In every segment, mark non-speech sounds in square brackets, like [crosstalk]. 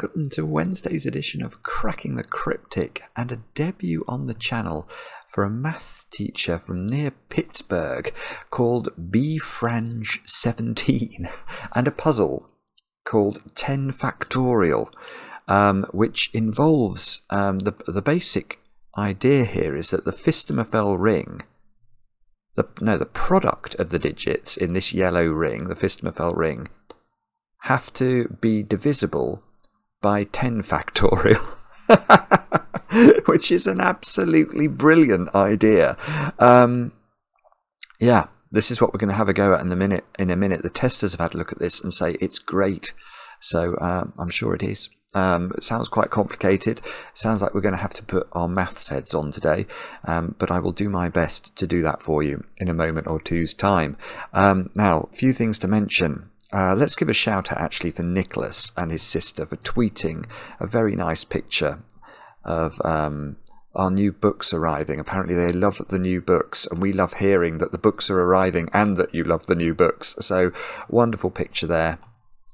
Welcome to Wednesday's edition of Cracking the Cryptic and a debut on the channel for a math teacher from near Pittsburgh called bfranj 17 [laughs] and a puzzle called 10 Factorial, um, which involves um, the, the basic idea here is that the Phistomefel ring, the, no, the product of the digits in this yellow ring, the Phistomefel ring, have to be divisible by 10 factorial. [laughs] Which is an absolutely brilliant idea. Um, yeah, this is what we're going to have a go at in a minute. In a minute, the testers have had a look at this and say it's great. So uh, I'm sure it is. Um, it sounds quite complicated. It sounds like we're going to have to put our maths heads on today, um, but I will do my best to do that for you in a moment or two's time. Um, now, a few things to mention. Uh, let's give a shout out actually for Nicholas and his sister for tweeting a very nice picture of um, our new books arriving. Apparently, they love the new books, and we love hearing that the books are arriving and that you love the new books. So, wonderful picture there,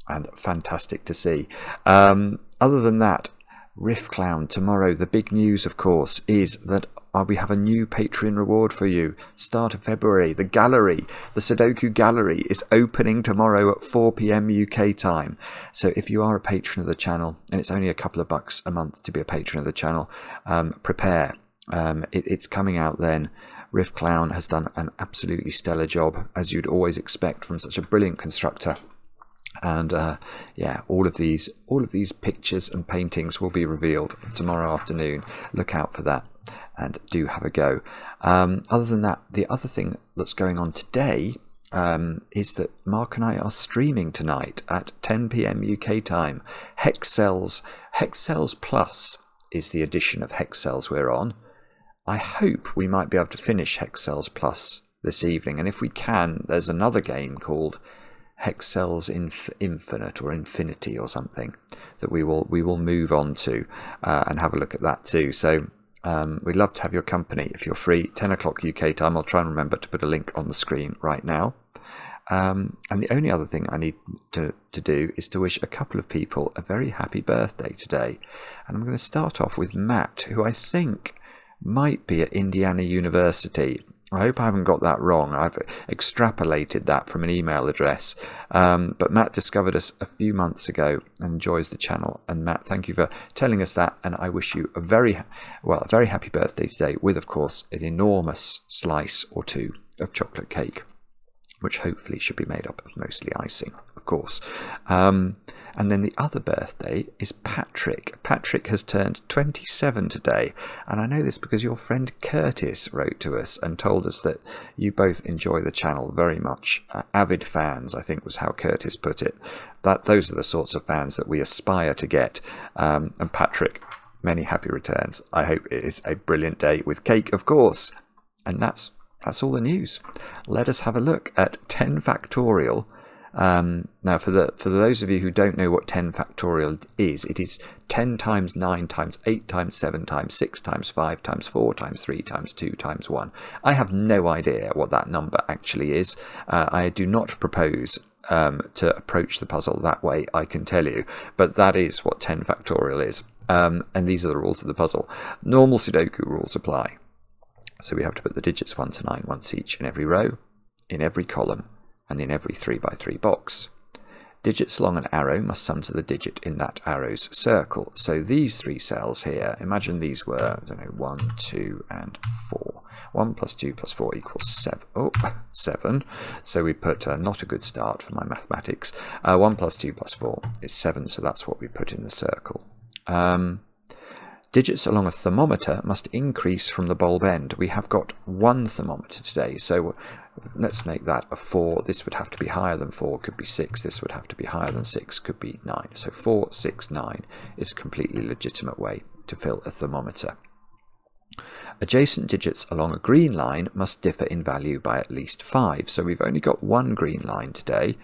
and fantastic to see. Um, other than that, Riffclown tomorrow. The big news, of course, is that uh, we have a new Patreon reward for you. Start of February. The gallery, the Sudoku gallery, is opening tomorrow at 4 p.m. UK time. So if you are a patron of the channel, and it's only a couple of bucks a month to be a patron of the channel, um, prepare. Um, it, it's coming out then. Riffclown has done an absolutely stellar job, as you'd always expect from such a brilliant constructor and uh, yeah all of these all of these pictures and paintings will be revealed tomorrow afternoon look out for that and do have a go um, other than that the other thing that's going on today um, is that Mark and I are streaming tonight at 10 p.m. UK time. Hexcells, Hex Cells Plus is the edition of Hexcells we're on. I hope we might be able to finish Hexcells Plus this evening, and if we can, there's another game called Hexcells inf- infinite or infinity or something that we will we will move on to uh, and have a look at that too. So um, we'd love to have your company if you're free. 10 o'clock UK time. I'll try and remember to put a link on the screen right now. Um, and the only other thing I need to, to do is to wish a couple of people a very happy birthday today. And I'm going to start off with Matt, who I think might be at Indiana University. I hope I haven't got that wrong. I've extrapolated that from an email address. Um, but Matt discovered us a few months ago and enjoys the channel. And Matt, thank you for telling us that. And I wish you a very, well, a very happy birthday today with, of course, an enormous slice or two of chocolate cake which hopefully should be made up of mostly icing, of course. Um, and then the other birthday is Patrick. Patrick has turned 27 today, and I know this because your friend Curtis wrote to us and told us that you both enjoy the channel very much. Uh, avid fans, I think was how Curtis put it. That those are the sorts of fans that we aspire to get. Um, and Patrick, many happy returns. I hope it is a brilliant day with cake, of course. And that's that's all the news. Let us have a look at 10 factorial. Um, now, for the for those of you who don't know what 10 factorial is, it is 10 times 9 times 8 times 7 times 6 times 5 times 4 times 3 times 2 times 1. I have no idea what that number actually is. Uh, I do not propose um, to approach the puzzle that way, I can tell you, but that is what 10 factorial is. Um, and these are the rules of the puzzle. Normal Sudoku rules apply. So we have to put the digits 1 to 9 once each in every row, in every column, and in every 3 by 3 box. Digits along an arrow must sum to the digit in that arrow's circle. So these three cells here, imagine these were, I don't know, 1, 2, and 4. 1 plus 2 plus 4 equals 7. Oh, [laughs] 7. So we put uh, not a good start for my mathematics. Uh, 1 plus 2 plus 4 is 7, so that's what we put in the circle. Um, Digits along a thermometer must increase from the bulb end. We have got one thermometer today, so let's make that a 4. This would have to be higher than 4, could be 6. This would have to be higher than 6, could be 9. So 4, 6, 9 is a completely legitimate way to fill a thermometer. Adjacent digits along a green line must differ in value by at least 5. So we've only got one green line today.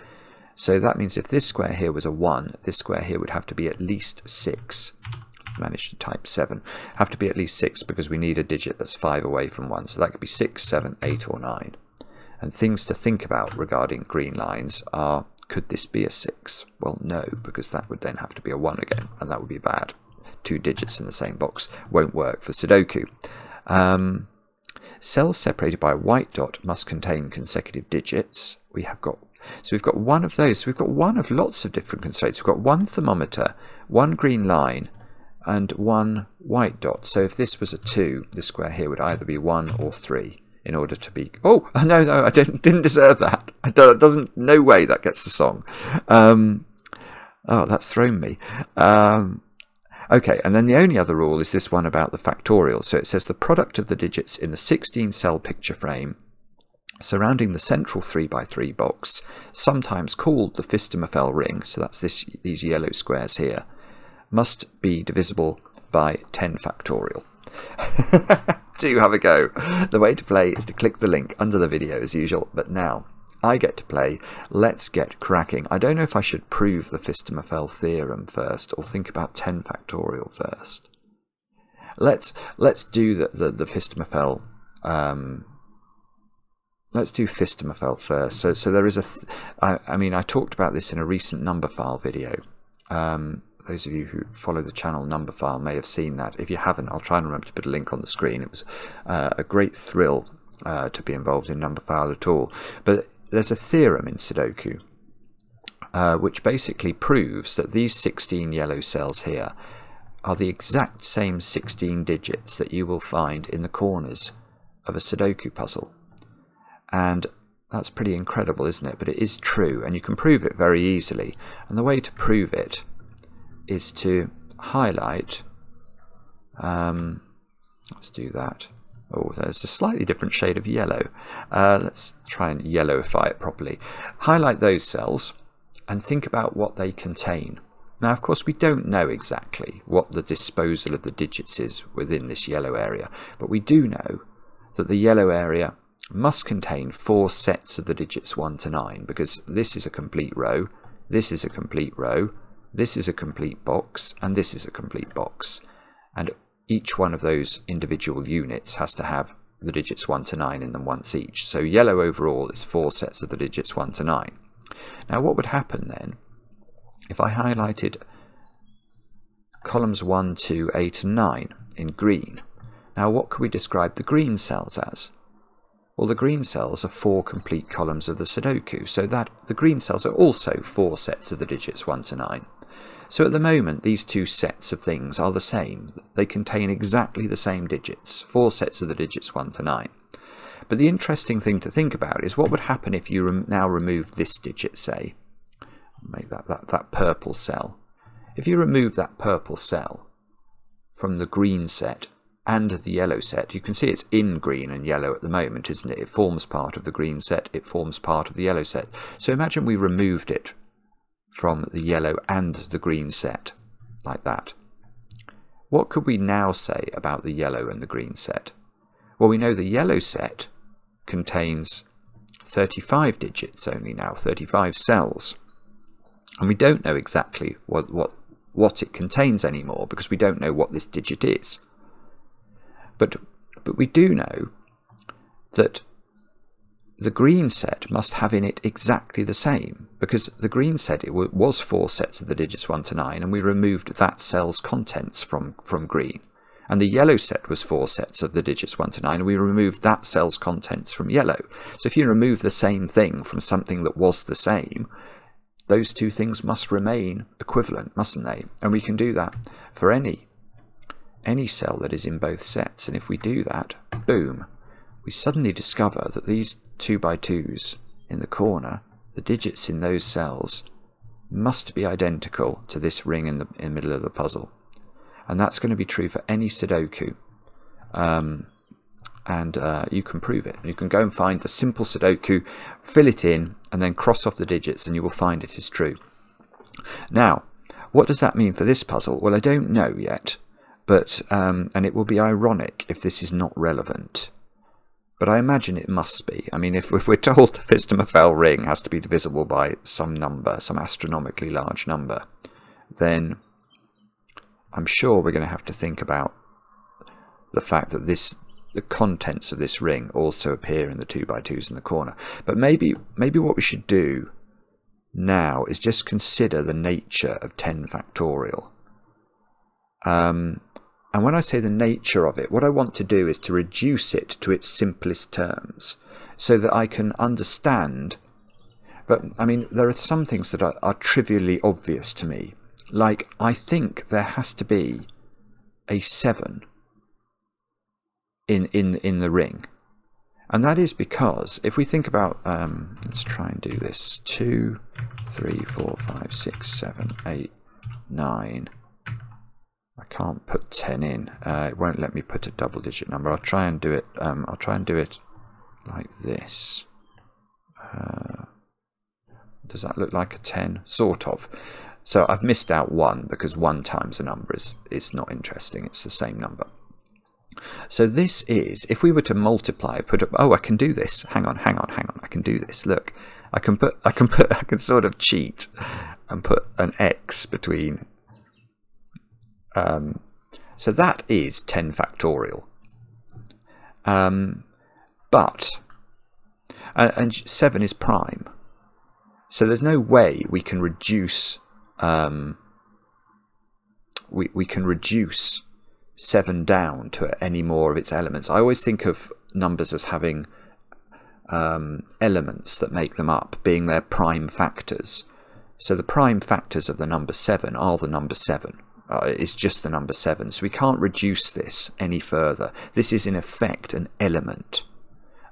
So that means if this square here was a 1, this square here would have to be at least 6 managed to type 7. Have to be at least 6 because we need a digit that's 5 away from 1. So that could be 6, 7, 8 or 9. And things to think about regarding green lines are Could this be a 6? Well, no, because that would then have to be a 1 again, and that would be bad. Two digits in the same box won't work for Sudoku. Um, cells separated by a white dot must contain consecutive digits. We have got so we've got one of those. So we've got one of lots of different constraints. We've got one thermometer, one green line, and one white dot. So if this was a 2, this square here would either be 1 or 3 in order to be. Oh [laughs] no, no, I didn't didn't deserve that. [laughs] I don't, doesn't. No way that gets the song. Um, oh, that's thrown me. Um, okay, and then the only other rule is this one about the factorial. So it says the product of the digits in the 16 cell picture frame surrounding the central 3x3 box, sometimes called the Phistomefel ring, so that's this these yellow squares here, must be divisible by 10 factorial. [laughs] do have a go. The way to play is to click the link under the video as usual, but now I get to play. Let's get cracking. I don't know if I should prove the Phistomefel theorem first or think about 10 factorial first. Let's let's do the the, the. Um, let's do Phistomefel first. So so there is a. Th I, I mean I talked about this in a recent Numberphile video. Um, those of you who follow the channel Numberphile may have seen that. If you haven't, I'll try and remember to put a link on the screen. It was uh, a great thrill uh, to be involved in Numberphile at all. But there's a theorem in Sudoku uh, which basically proves that these 16 yellow cells here are the exact same 16 digits that you will find in the corners of a Sudoku puzzle. And that's pretty incredible, isn't it? But it is true, and you can prove it very easily. And the way to prove it is to highlight. Um, let's do that. Oh, there's a slightly different shade of yellow. Uh, let's try and yellowify it properly. Highlight those cells and think about what they contain. Now, of course, we don't know exactly what the disposal of the digits is within this yellow area, but we do know that the yellow area must contain four sets of the digits 1 to 9, because this is a complete row, this is a complete row, this is a complete box, and this is a complete box. And each one of those individual units has to have the digits 1 to 9 in them once each. So yellow overall is four sets of the digits 1 to 9. Now what would happen then if I highlighted columns 1, 2, 8 and 9 in green? Now what could we describe the green cells as? Well, the green cells are four complete columns of the Sudoku, so that the green cells are also four sets of the digits 1 to 9. So at the moment, these two sets of things are the same. They contain exactly the same digits, four sets of the digits 1 to 9. But the interesting thing to think about is what would happen if you rem now remove this digit, say, make that, that, that purple cell. If you remove that purple cell from the green set and the yellow set, you can see it's in green and yellow at the moment, isn't it? It forms part of the green set, it forms part of the yellow set. So imagine we removed it from the yellow and the green set, like that. What could we now say about the yellow and the green set? Well, we know the yellow set contains 35 digits only now, 35 cells. And we don't know exactly what, what, what it contains anymore because we don't know what this digit is. But, but we do know that the green set must have in it exactly the same, because the green set it was four sets of the digits 1 to 9, and we removed that cell's contents from, from green. And the yellow set was four sets of the digits 1 to 9, and we removed that cell's contents from yellow. So if you remove the same thing from something that was the same, those two things must remain equivalent, mustn't they? And we can do that for any any cell that is in both sets. And if we do that, boom, we suddenly discover that these 2 by 2s in the corner, the digits in those cells, must be identical to this ring in the, in the middle of the puzzle. And that's going to be true for any Sudoku. Um, and uh, you can prove it. You can go and find the simple Sudoku, fill it in, and then cross off the digits, and you will find it is true. Now, what does that mean for this puzzle? Well, I don't know yet, but um, and it will be ironic if this is not relevant. But I imagine it must be. I mean, if we're told [laughs] the Phistomefel ring has to be divisible by some number, some astronomically large number, then I'm sure we're going to have to think about the fact that this the contents of this ring also appear in the 2 by 2s in the corner. But maybe maybe what we should do now is just consider the nature of 10 factorial. Um, and when I say the nature of it, what I want to do is to reduce it to its simplest terms so that I can understand. But I mean, there are some things that are, are trivially obvious to me. Like, I think there has to be a 7 in, in, in the ring. And that is because if we think about, um, let's try and do this 2, 3, 4, 5, 6, 7, 8, 9. Can't put 10 in. Uh, it won't let me put a double digit number. I'll try and do it. Um, I'll try and do it like this. Uh, does that look like a 10? Sort of. So I've missed out 1 because 1 times a number is, is not interesting. It's the same number. So this is, if we were to multiply, put up, oh, I can do this. Hang on, hang on, hang on. I can do this. Look, I can put, I can put, [laughs] I can sort of cheat and put an X between. Um, so that is 10 factorial. Um, but, and, and 7 is prime. So there's no way we can reduce, um, we, we can reduce 7 down to any more of its elements. I always think of numbers as having um, elements that make them up, being their prime factors. So the prime factors of the number 7 are the number 7. Uh, it's just the number 7. So we can't reduce this any further. This is in effect an element.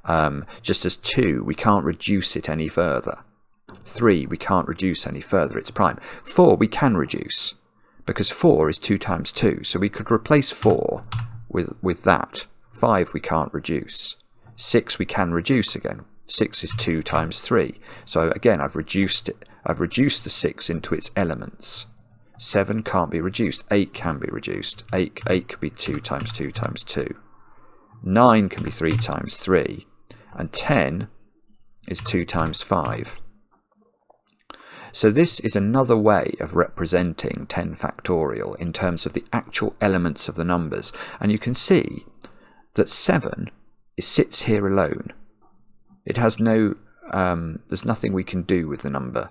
Um, just as 2, we can't reduce it any further. 3, we can't reduce any further. It's prime. 4, we can reduce because 4 is 2 times 2. So we could replace 4 with, with that. 5 we can't reduce. 6 we can reduce again. 6 is 2 times 3. So again, I've reduced it. I've reduced the 6 into its elements. 7 can't be reduced. 8 can be reduced. 8, 8 could be 2 times 2 times 2. 9 can be 3 times 3. And 10 is 2 times 5. So this is another way of representing 10 factorial in terms of the actual elements of the numbers. And you can see that 7 sits here alone. It has no, um, there's nothing we can do with the number,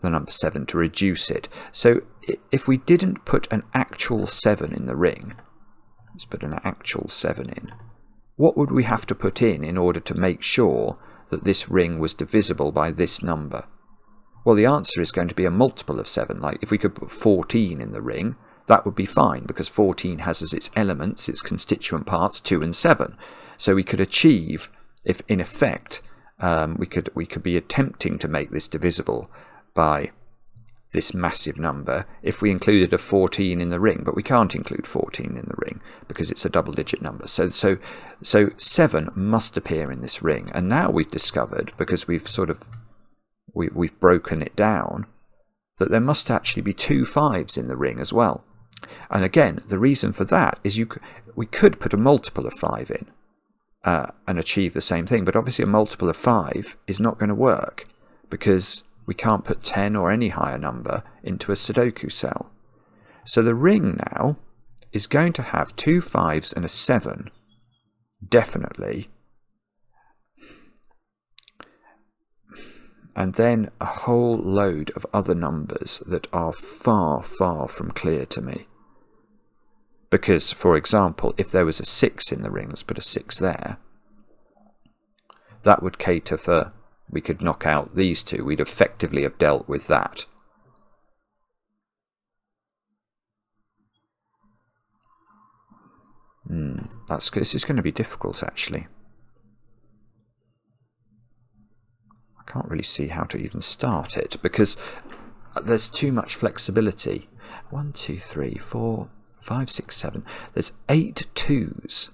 the number 7 to reduce it. So if we didn't put an actual 7 in the ring, let's put an actual 7 in, what would we have to put in in order to make sure that this ring was divisible by this number? Well, the answer is going to be a multiple of 7. Like if we could put 14 in the ring, that would be fine because 14 has as its elements, its constituent parts, 2 and 7. So we could achieve, if in effect, um, we could we could be attempting to make this divisible by this massive number if we included a 14 in the ring, but we can't include 14 in the ring because it's a double digit number. So so so 7 must appear in this ring. And now we've discovered because we've sort of we, we've broken it down, that there must actually be two fives in the ring as well. And again, the reason for that is you we could put a multiple of five in uh, and achieve the same thing, but obviously a multiple of five is not going to work because we can't put 10 or any higher number into a Sudoku cell. So the ring now is going to have two fives and a seven, definitely, and then a whole load of other numbers that are far, far from clear to me. Because, for example, if there was a 6 in the ring, let's put a 6 there, that would cater for, we could knock out these two, we'd effectively have dealt with that. Hmm, that's, this is going to be difficult actually. I can't really see how to even start it because there's too much flexibility. One, two, three, four, five, six, seven. There's eight twos.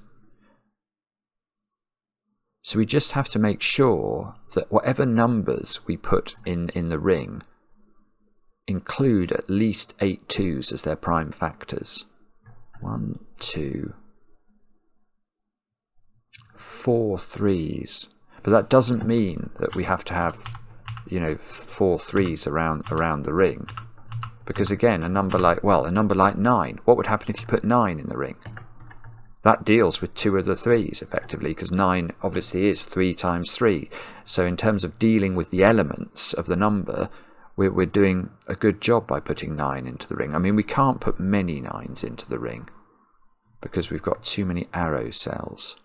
So we just have to make sure that whatever numbers we put in, in the ring include at least eight twos as their prime factors. One, two, four threes. But that doesn't mean that we have to have, you know, four threes around around the ring. Because again, a number like, well, a number like 9, what would happen if you put 9 in the ring? That deals with two of the threes effectively because 9 obviously is 3 times 3 so in terms of dealing with the elements of the number we're, we're doing a good job by putting 9 into the ring. I mean we can't put many 9s into the ring because we've got too many arrow cells.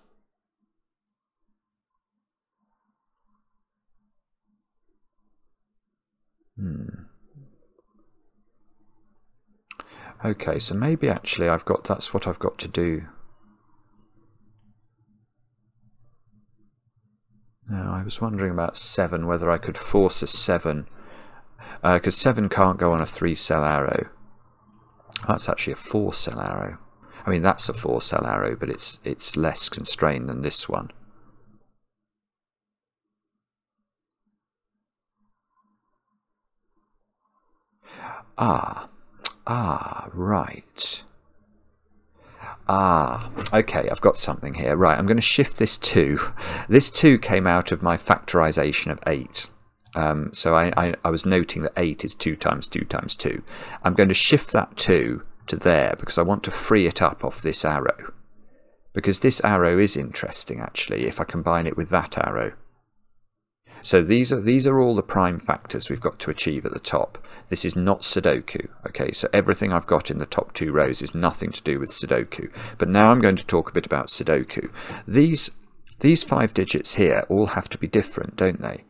Hmm. Okay so maybe actually I've got that's what I've got to do No, I was wondering about 7, whether I could force a 7. Because uh, 7 can't go on a 3 cell arrow. That's actually a 4 cell arrow. I mean, that's a 4 cell arrow, but it's, it's less constrained than this one. Ah, ah, right. Ah, okay, I've got something here. Right, I'm going to shift this 2. This 2 came out of my factorization of 8. Um, so I, I, I, was noting that 8 is 2 times 2 times 2. I'm going to shift that 2 to there because I want to free it up off this arrow. Because this arrow is interesting, actually, if I combine it with that arrow. So these are these are all the prime factors we've got to achieve at the top. This is not Sudoku. Okay, so everything I've got in the top two rows is nothing to do with Sudoku. But now I'm going to talk a bit about Sudoku. These these five digits here all have to be different, don't they?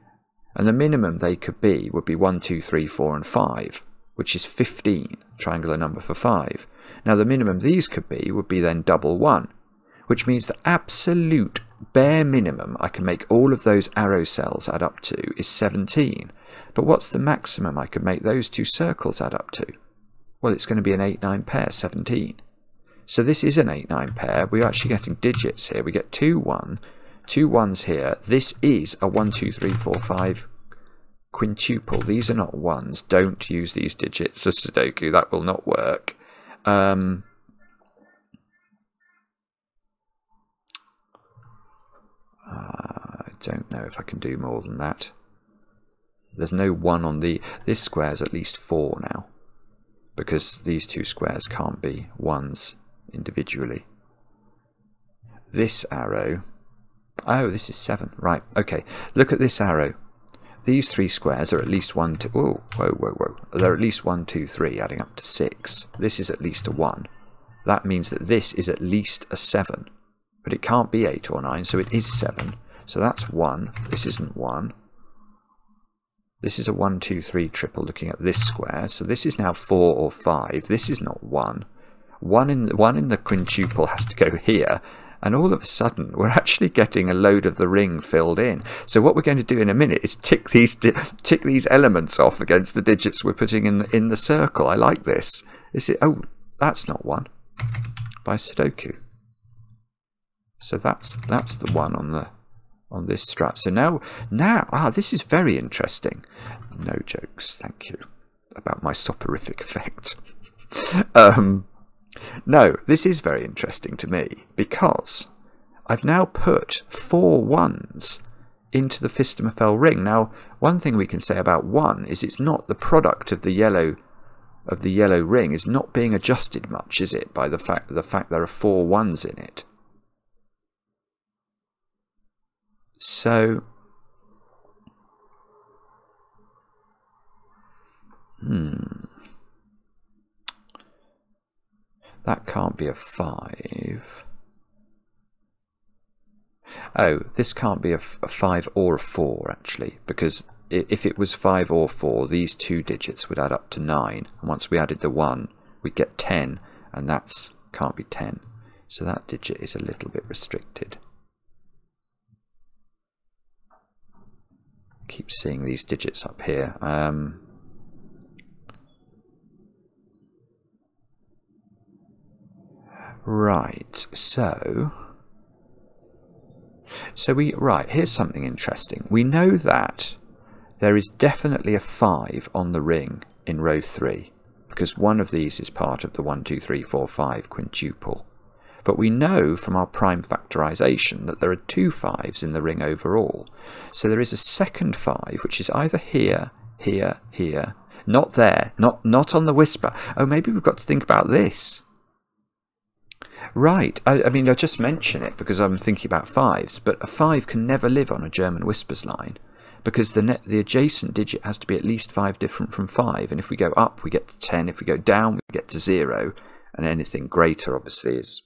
And the minimum they could be would be 1, 2, 3, 4, and 5, which is 15, triangular number for 5. Now the minimum these could be would be then double 1, which means the absolute bare minimum I can make all of those arrow cells add up to is 17. But what's the maximum I could make those two circles add up to? Well, it's going to be an 8-9 pair, 17. So this is an 8-9 pair. We're actually getting digits here. We get 2, 1, two ones here. This is a 1, 2, 3, 4, 5 quintuple. These are not ones. Don't use these digits as Sudoku. That will not work. Um, Uh, I don't know if I can do more than that. There's no one on the... This square is at least four now. Because these two squares can't be ones individually. This arrow... Oh, this is seven. Right, okay. Look at this arrow. These three squares are at least one, two... Whoa, whoa, whoa, whoa. They're at least one, two, three, adding up to six. This is at least a one. That means that this is at least a seven but it can't be 8 or 9, so it is 7. So that's 1. This isn't 1. This is a 1, 2, 3 triple looking at this square. So this is now 4 or 5. This is not 1. 1 in, one in the quintuple has to go here. And all of a sudden, we're actually getting a load of the ring filled in. So what we're going to do in a minute is tick these tick these elements off against the digits we're putting in the, in the circle. I like this. Is it? Oh, that's not one. By Sudoku. So that's that's the one on the on this strat. So now now ah this is very interesting. No jokes, thank you, about my soporific effect. [laughs] um, no, this is very interesting to me because I've now put four ones into the Phistomefel ring. Now, one thing we can say about one is it's not the product of the yellow of the yellow ring is not being adjusted much, is it, by the fact the fact there are four ones in it. So, hmm, that can't be a 5. Oh, this can't be a, a 5 or a 4 actually, because if it was 5 or 4, these two digits would add up to 9. And once we added the 1, we'd get 10, and that's can't be 10. So that digit is a little bit restricted. Keep seeing these digits up here. Um, right, so so we right here's something interesting. We know that there is definitely a five on the ring in row three because one of these is part of the one, two, three, four, five quintuple. But we know from our prime factorization that there are two fives in the ring overall. So there is a second five, which is either here, here, here, not there, not, not on the whisper. Oh, maybe we've got to think about this. Right. I, I mean, I just mention it because I'm thinking about fives, but a five can never live on a German whispers line because the net, the adjacent digit has to be at least five different from five. And if we go up, we get to 10. If we go down, we get to zero. And anything greater, obviously, is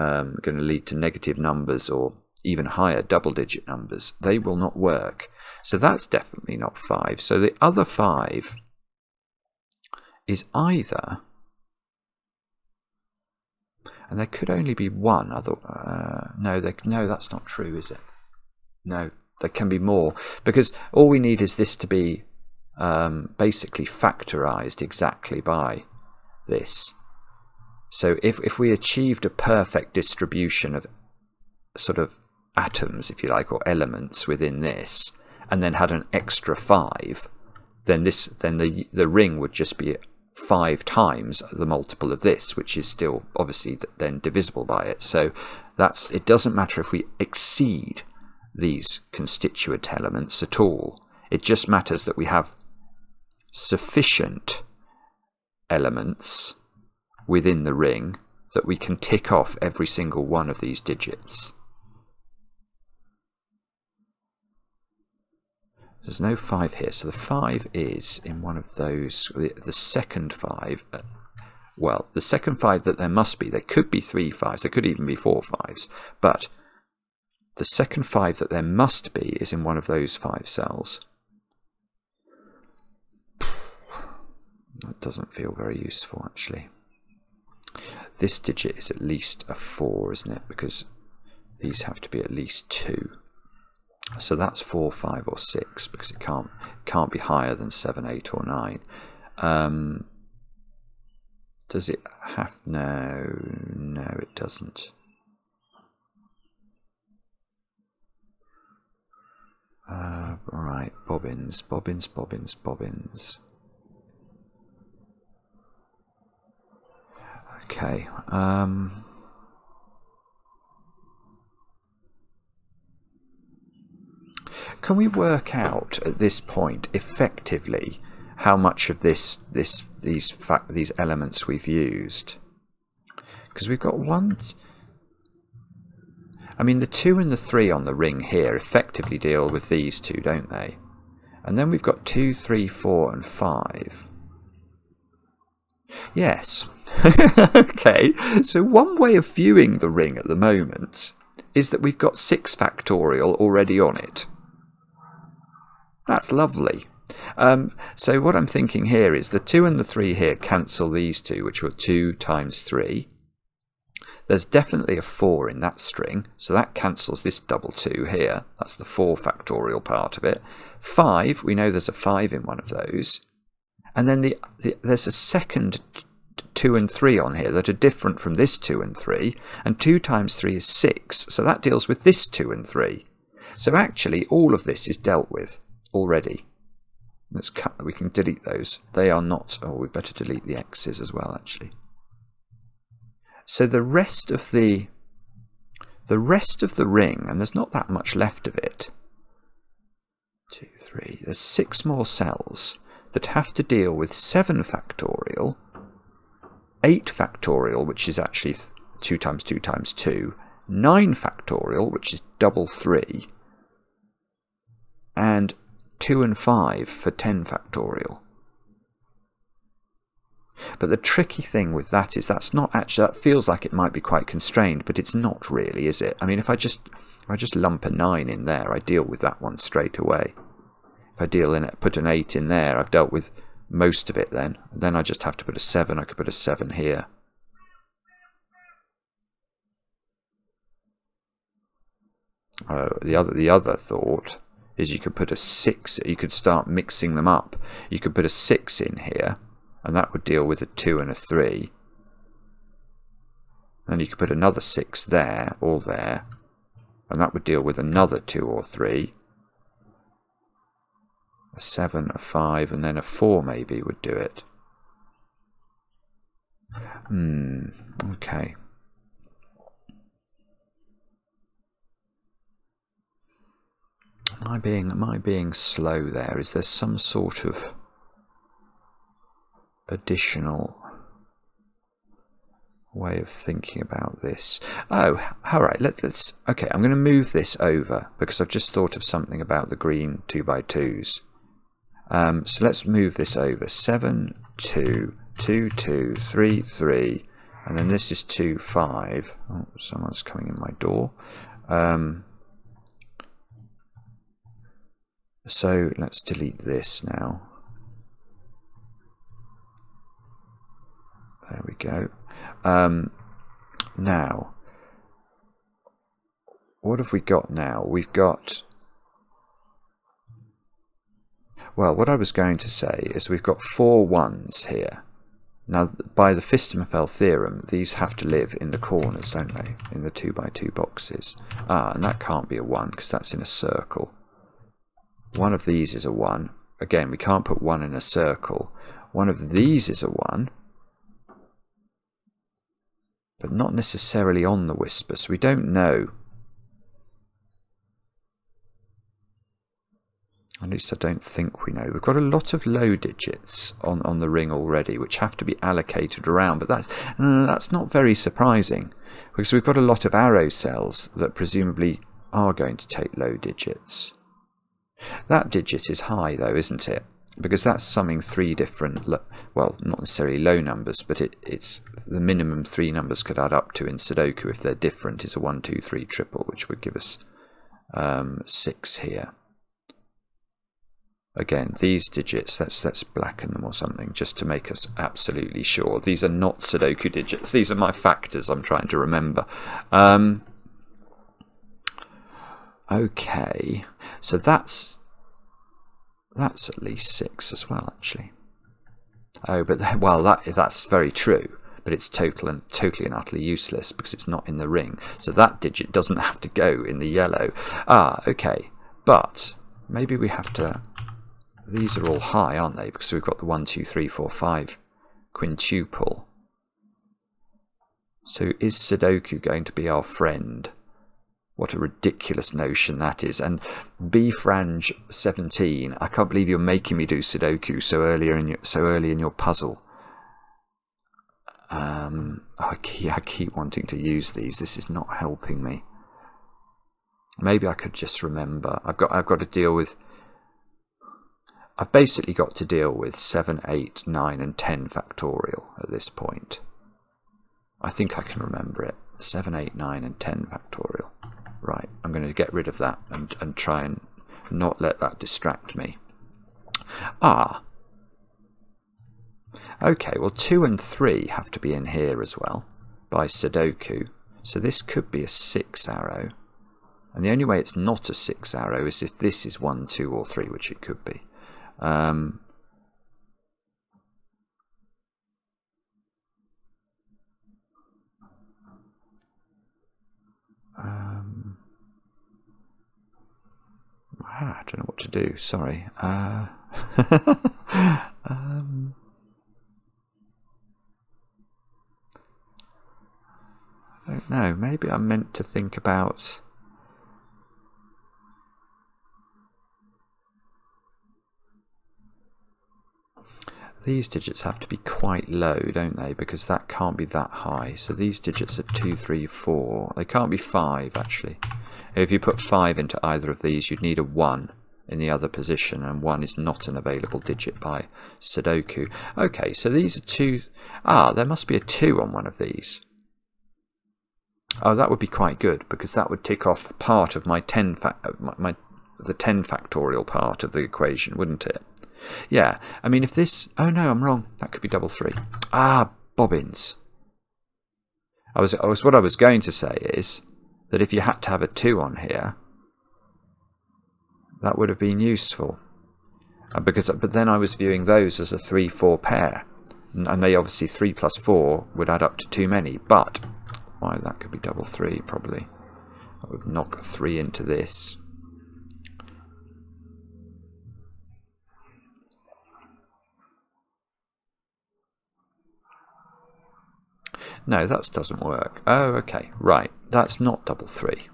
um, going to lead to negative numbers or even higher double digit numbers. They will not work. So that's definitely not five. So the other five is either, and there could only be one other. Uh, no, there, no, that's not true, is it? No, there can be more because all we need is this to be um, basically factorized exactly by this. So if, if we achieved a perfect distribution of sort of atoms, if you like, or elements within this, and then had an extra five, then this then the the ring would just be five times the multiple of this, which is still obviously then divisible by it. So that's it doesn't matter if we exceed these constituent elements at all. It just matters that we have sufficient elements within the ring that we can tick off every single one of these digits. There's no 5 here, so the 5 is in one of those, the, the second 5, uh, well, the second 5 that there must be, there could be three fives, there could even be four fives, but the second 5 that there must be is in one of those 5 cells. That doesn't feel very useful, actually. This digit is at least a 4, isn't it? Because these have to be at least 2. So that's 4, 5 or 6 because it can't, can't be higher than 7, 8 or 9. Um, does it have... No, no it doesn't. Uh, right, bobbins, bobbins, bobbins, bobbins. Okay. Um, can we work out at this point effectively how much of this this these fact these elements we've used? Because we've got one. I mean, the two and the three on the ring here effectively deal with these two, don't they? And then we've got two, three, four, and five. Yes. [laughs] okay, so one way of viewing the ring at the moment is that we've got 6 factorial already on it. That's lovely. Um, so what I'm thinking here is the 2 and the 3 here cancel these two, which were 2 times 3. There's definitely a 4 in that string, so that cancels this double 2 here. That's the 4 factorial part of it. 5, we know there's a 5 in one of those. And then the, the, there's a second 2 and 3 on here that are different from this 2 and 3, and 2 times 3 is 6, so that deals with this 2 and 3. So actually all of this is dealt with already. Let's cut, we can delete those. They are not, oh we better delete the x's as well actually. So the rest of the, the rest of the ring, and there's not that much left of it, two, three, there's six more cells that have to deal with 7 factorial, 8 factorial, which is actually 2 times 2 times 2, 9 factorial, which is double 3, and 2 and 5 for 10 factorial. But the tricky thing with that is that's not actually, that feels like it might be quite constrained, but it's not really, is it? I mean, if I just, if I just lump a 9 in there, I deal with that one straight away. I deal in it, put an 8 in there, I've dealt with most of it then. Then I just have to put a 7. I could put a 7 here. Uh, the other the other thought is you could put a 6 you could start mixing them up you could put a 6 in here and that would deal with a 2 and a 3 and you could put another 6 there or there and that would deal with another 2 or 3 a 7, a 5, and then a 4 maybe would do it. Hmm, okay. Am I being am I being slow there? Is there some sort of additional way of thinking about this. Oh, all right. Let, us Okay, I'm going to move this over because I've just thought of something about the green two by twos. Um, so let's move this over. Seven, two, two, two, three, three, and then this is two, five. Oh, someone's coming in my door. Um, so let's delete this now. There we go. Um, now, what have we got now? We've got... Well, what I was going to say is we've got four ones here. Now, by the Phistomefel theorem, these have to live in the corners, don't they? In the 2 by 2 boxes. Ah, and that can't be a 1 because that's in a circle. One of these is a 1. Again, we can't put 1 in a circle. One of these is a 1 but not necessarily on the whisper, so we don't know. At least I don't think we know. We've got a lot of low digits on, on the ring already, which have to be allocated around, but that's, uh, that's not very surprising, because we've got a lot of arrow cells that presumably are going to take low digits. That digit is high though, isn't it? because that's summing three different, well, not necessarily low numbers, but it, it's the minimum three numbers could add up to in Sudoku if they're different is a one, two, three triple, which would give us um, six here. Again, these digits, let's, let's blacken them or something just to make us absolutely sure. These are not Sudoku digits. These are my factors I'm trying to remember. Um, okay, so that's that's at least six as well, actually. Oh, but [laughs] well, that that's very true. But it's total and totally and utterly useless because it's not in the ring. So that digit doesn't have to go in the yellow. Ah, okay. But maybe we have to. These are all high, aren't they? Because we've got the one, two, three, four, five quintuple. So is Sudoku going to be our friend? What a ridiculous notion that is. And bfranj 17, I can't believe you're making me do Sudoku so early in your, so early in your puzzle. Um, I, keep, I keep wanting to use these. This is not helping me. Maybe I could just remember. I've got I've got to deal with. I've basically got to deal with 7, 8, 9 and 10 factorial at this point. I think I can remember it. 7, 8, 9 and 10 factorial. Right, I'm going to get rid of that and, and try and not let that distract me. Ah. Okay, well 2 and 3 have to be in here as well by Sudoku. So this could be a 6 arrow. And the only way it's not a 6 arrow is if this is 1, 2 or 3, which it could be. Um, Um, ah, I don't know what to do. Sorry. Uh, [laughs] um, I don't know. Maybe I'm meant to think about these digits have to be quite low, don't they? Because that can't be that high. So these digits are 2, 3, 4. They can't be 5, actually. If you put 5 into either of these, you'd need a 1 in the other position, and 1 is not an available digit by Sudoku. Okay, so these are two... Ah, there must be a 2 on one of these. Oh, that would be quite good, because that would tick off part of my 10 fa my, my the 10 factorial part of the equation, wouldn't it? Yeah, I mean, if this... Oh, no, I'm wrong. That could be double three. Ah, bobbins. I was, I was What I was going to say is that if you had to have a 2 on here, that would have been useful. Uh, because, But then I was viewing those as a 3-4 pair. And they obviously, 3 plus 4 would add up to too many. But, why, that could be double three, probably. I would knock 3 into this. No, that doesn't work. Oh, okay. Right. That's not double three.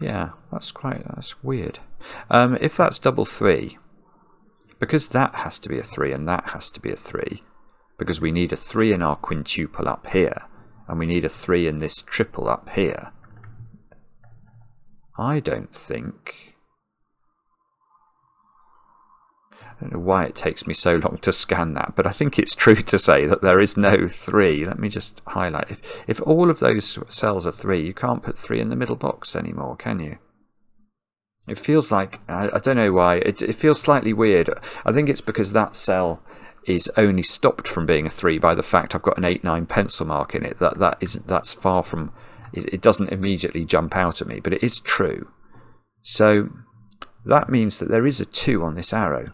Yeah, that's quite that's weird. Um, if that's double three, because that has to be a three and that has to be a three, because we need a three in our quintuple up here, and we need a three in this triple up here. I don't think I don't know why it takes me so long to scan that, but I think it's true to say that there is no 3. Let me just highlight. If, if all of those cells are 3, you can't put 3 in the middle box anymore, can you? It feels like, I, I don't know why, it, it feels slightly weird. I think it's because that cell is only stopped from being a 3 by the fact I've got an 8-9 pencil mark in it. That, that isn't, that's far from, it, it doesn't immediately jump out at me, but it is true. So that means that there is a 2 on this arrow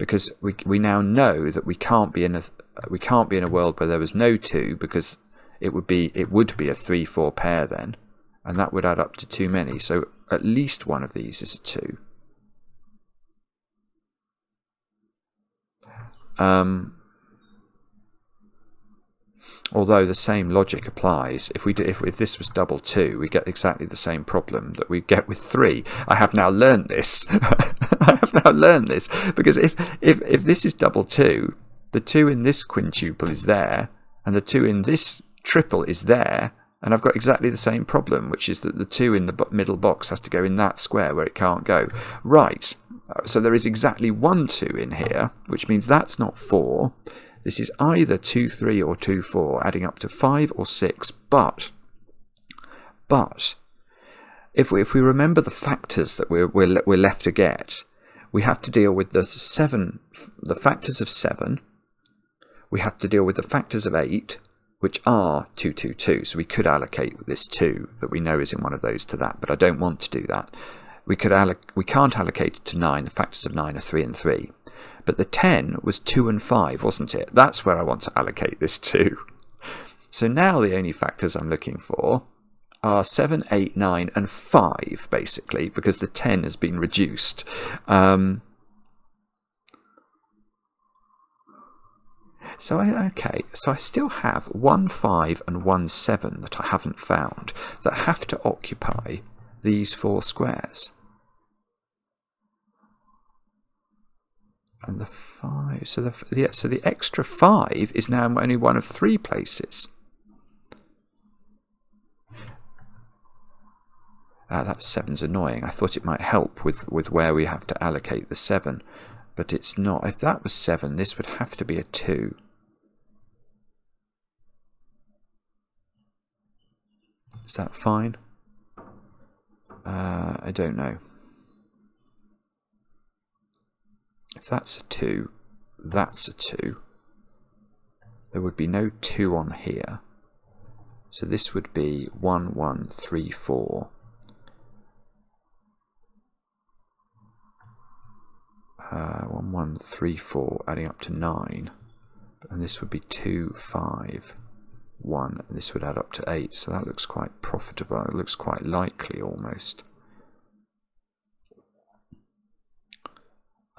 because we we now know that we can't be in a we can't be in a world where there was no two because it would be it would be a three four pair then, and that would add up to too many. So at least one of these is a two. Um, although the same logic applies if we do, if, if this was double two we get exactly the same problem that we get with three i have now learned this [laughs] i have now learned this because if, if if this is double two the two in this quintuple is there and the two in this triple is there and I've got exactly the same problem, which is that the two in the middle box has to go in that square where it can't go. Right, so there is exactly one two in here, which means that's not four. This is either 2, 3 or 2, 4, adding up to 5 or 6, but, but, if we, if we remember the factors that we're, we're, we're left to get, we have to deal with the 7, the factors of 7, we have to deal with the factors of 8, which are 2, 2, 2, so we could allocate this 2 that we know is in one of those to that, but I don't want to do that. We, could alloc- we can't allocate it to 9, the factors of 9 are 3 and 3. But the 10 was 2 and 5, wasn't it? That's where I want to allocate this to. So now the only factors I'm looking for are 7, 8, 9, and 5, basically, because the 10 has been reduced. Um, so I, okay, so I still have 1, 5, and 1, 7 that I haven't found that have to occupy these four squares. And the five. So the, the so the extra five is now only one of three places. Ah, that seven's annoying. I thought it might help with, with where we have to allocate the seven, but it's not. If that was seven, this would have to be a two. Is that fine? Uh, I don't know. That's a 2, that's a 2. There would be no 2 on here. So this would be 1, 1, 3, 4. Uh, 1, 1, 3, 4, adding up to 9. And this would be 2, 5, 1. And this would add up to 8. So that looks quite profitable. It looks quite likely almost.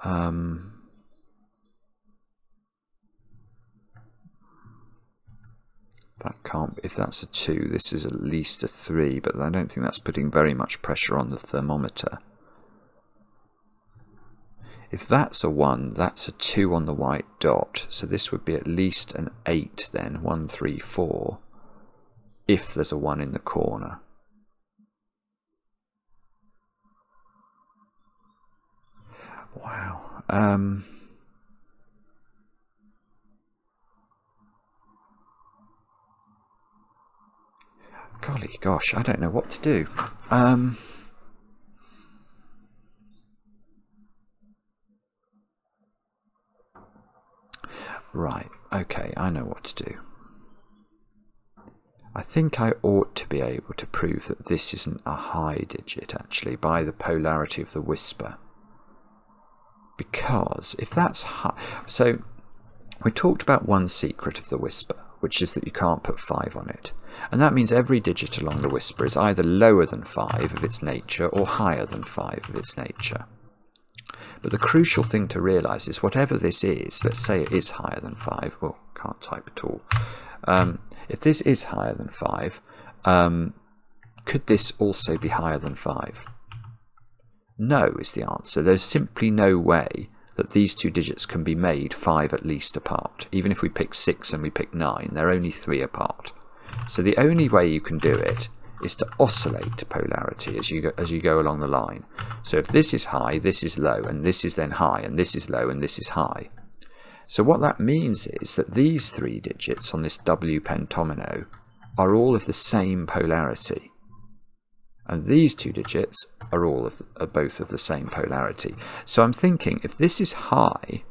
Um, that can't. If that's a two, this is at least a three. But I don't think that's putting very much pressure on the thermometer. If that's a 1, that's a 2 on the white dot. So this would be at least an 8 then. One, three, four. If there's a 1 in the corner. Wow. Um, golly gosh, I don't know what to do. Um, right, okay, I know what to do. I think I ought to be able to prove that this isn't a high digit actually by the polarity of the whisper because if that's high, so we talked about one secret of the whisper, which is that you can't put 5 on it. And that means every digit along the whisper is either lower than 5 of its nature or higher than 5 of its nature. But the crucial thing to realise is whatever this is, let's say it is higher than 5, well, can't type at all. Um, if this is higher than 5, um, could this also be higher than 5? No is the answer. There's simply no way that these two digits can be made 5 at least apart. Even if we pick 6 and we pick 9, they're only 3 apart. So the only way you can do it is to oscillate polarity as you go, as you go along the line. So if this is high, this is low, and this is then high, and this is low, and this is high. So what that means is that these three digits on this W pentomino are all of the same polarity. And these two digits are all of are both of the same polarity. So I'm thinking if this is high,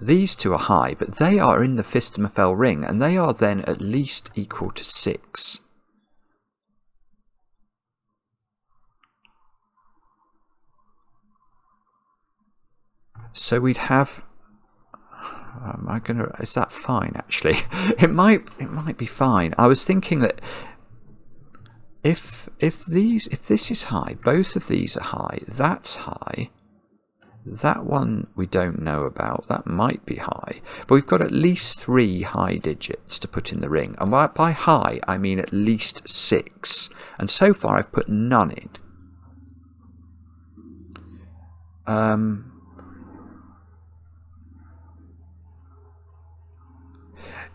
these two are high, but they are in the Phistomefel ring, and they are then at least equal to 6. So we'd have am I gonna is that fine actually [laughs] it might it might be fine I was thinking that if if these if this is high both of these are high that's high. That one we don't know about. That might be high. But we've got at least three high digits to put in the ring. And by high I mean at least six. And so far I've put none in. Um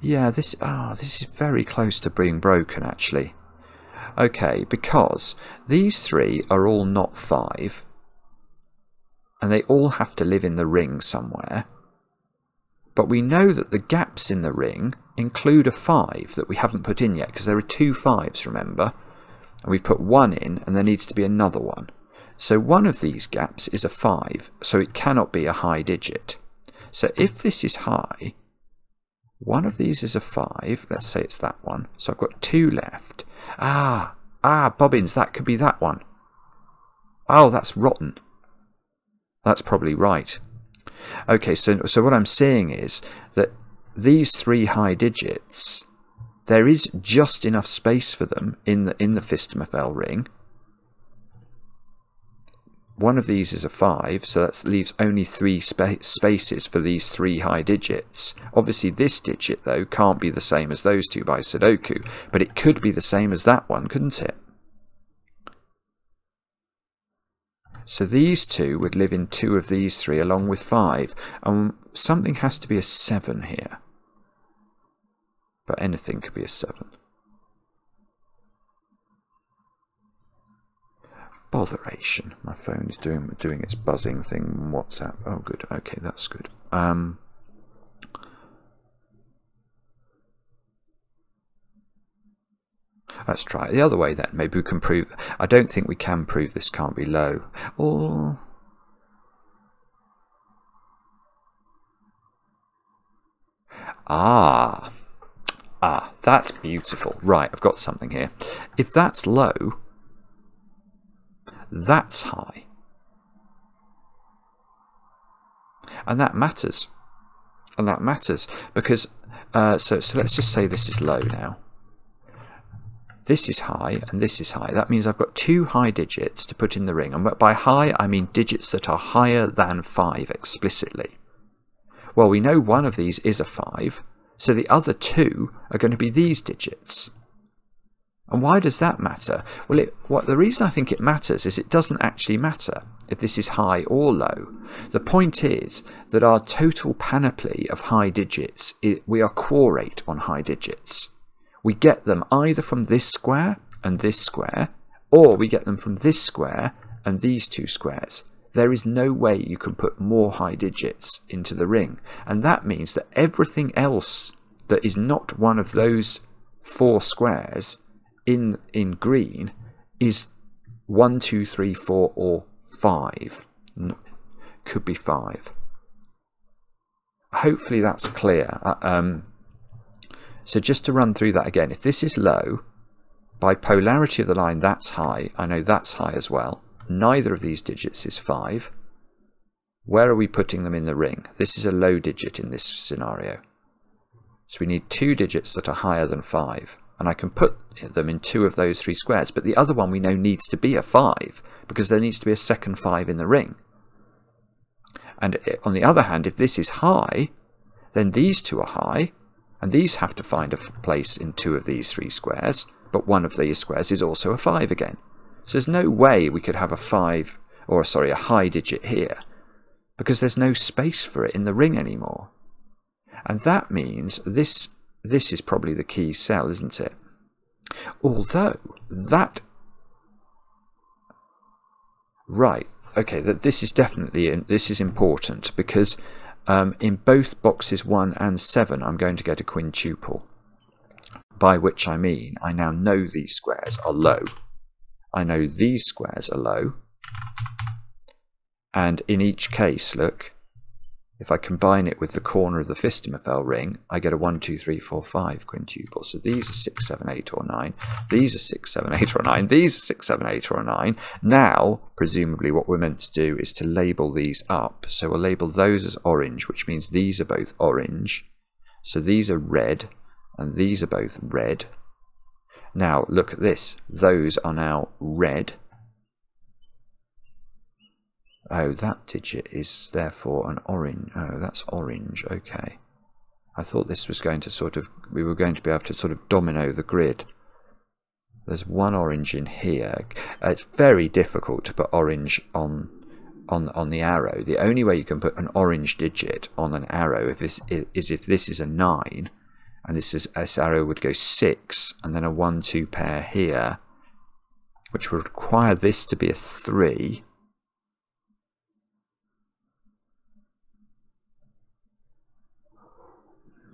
Yeah, this oh, this is very close to being broken actually. Okay, because these three are all not five, and they all have to live in the ring somewhere. But we know that the gaps in the ring include a five that we haven't put in yet, because there are two fives, remember? And we've put one in, and there needs to be another one. So one of these gaps is a five, so it cannot be a high digit. So if this is high, one of these is a 5. Let's say it's that one. So I've got two left. Ah, ah, bobbins, that could be that one. Oh, that's rotten. That's probably right. Okay, so, so what I'm saying is that these three high digits, there is just enough space for them in the, in the Phistomefel ring one of these is a 5, so that leaves only three spa spaces for these three high digits. Obviously this digit, though, can't be the same as those two by Sudoku, but it could be the same as that one, couldn't it? So these two would live in two of these three along with 5, and something has to be a 7 here. But anything could be a 7. Botheration. My phone is doing doing its buzzing thing. WhatsApp. Oh, good. Okay, that's good. Um, let's try it the other way then. Maybe we can prove. I don't think we can prove this can't be low. Or ah, ah, that's beautiful. Right, I've got something here. If that's low that's high. And that matters. And that matters because, uh, so, so let's just say this is low now. This is high and this is high. That means I've got two high digits to put in the ring. And by high, I mean digits that are higher than 5 explicitly. Well, we know one of these is a 5, so the other two are going to be these digits. And why does that matter? Well, it, what the reason I think it matters is it doesn't actually matter if this is high or low. The point is that our total panoply of high digits, it, we are quorate on high digits. We get them either from this square and this square, or we get them from this square and these two squares. There is no way you can put more high digits into the ring. And that means that everything else that is not one of those four squares in in green is one, two, three, four, or five. Could be five. Hopefully that's clear. Uh, um, so just to run through that again, if this is low, by polarity of the line, that's high. I know that's high as well. Neither of these digits is 5. Where are we putting them in the ring? This is a low digit in this scenario. So we need two digits that are higher than 5 and I can put them in two of those three squares. But the other one we know needs to be a 5 because there needs to be a second 5 in the ring. And eh, on the other hand, if this is high, then these two are high, and these have to find a place in two of these three squares, but one of these squares is also a 5 again. So there's no way we could have a 5, or sorry, a high digit here, because there's no space for it in the ring anymore. And that means this, this is probably the key cell, isn't it? Although that... Right, okay, that this is definitely, this is important because um, in both boxes 1 and 7 I'm going to get a quintuple. By which I mean I now know these squares are low. I know these squares are low. And in each case, look, if I combine it with the corner of the Phistomefel ring, I get a 1, 2, 3, 4, 5 quintuple. So these are 6, 7, 8, or 9. These are 6, 7, 8, or 9. These are 6, 7, 8, or 9. Now, presumably what we're meant to do is to label these up. So we'll label those as orange, which means these are both orange. So these are red, and these are both red. Now, look at this. Those are now red. Oh, that digit is therefore an orange. Oh, that's orange. Okay. I thought this was going to sort of, we were going to be able to sort of domino the grid. There's one orange in here. It's very difficult to put orange on on on the arrow. The only way you can put an orange digit on an arrow if this is if this is a nine, and this is this arrow would go six, and then a one-two pair here, which would require this to be a three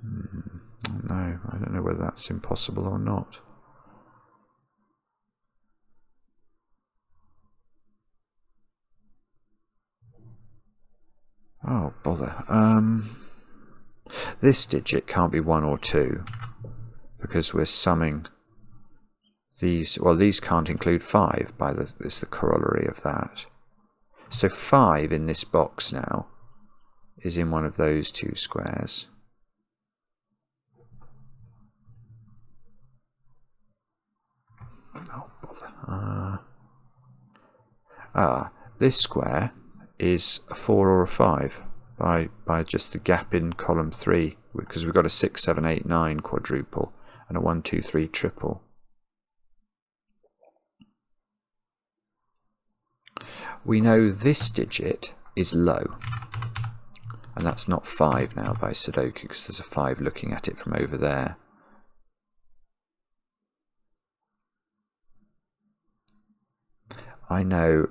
Mm, mm, mm. No, I don't know whether that's impossible or not. Oh, bother. Um, this digit can't be 1 or 2 because we're summing these. Well, these can't include 5 by the, is the corollary of that. So 5 in this box now is in one of those two squares. Uh, ah, this square is a 4 or a 5 by, by just the gap in column 3 because we've got a 6, 7, 8, 9 quadruple and a 1, 2, 3 triple. We know this digit is low and that's not 5 now by Sudoku because there's a 5 looking at it from over there. I know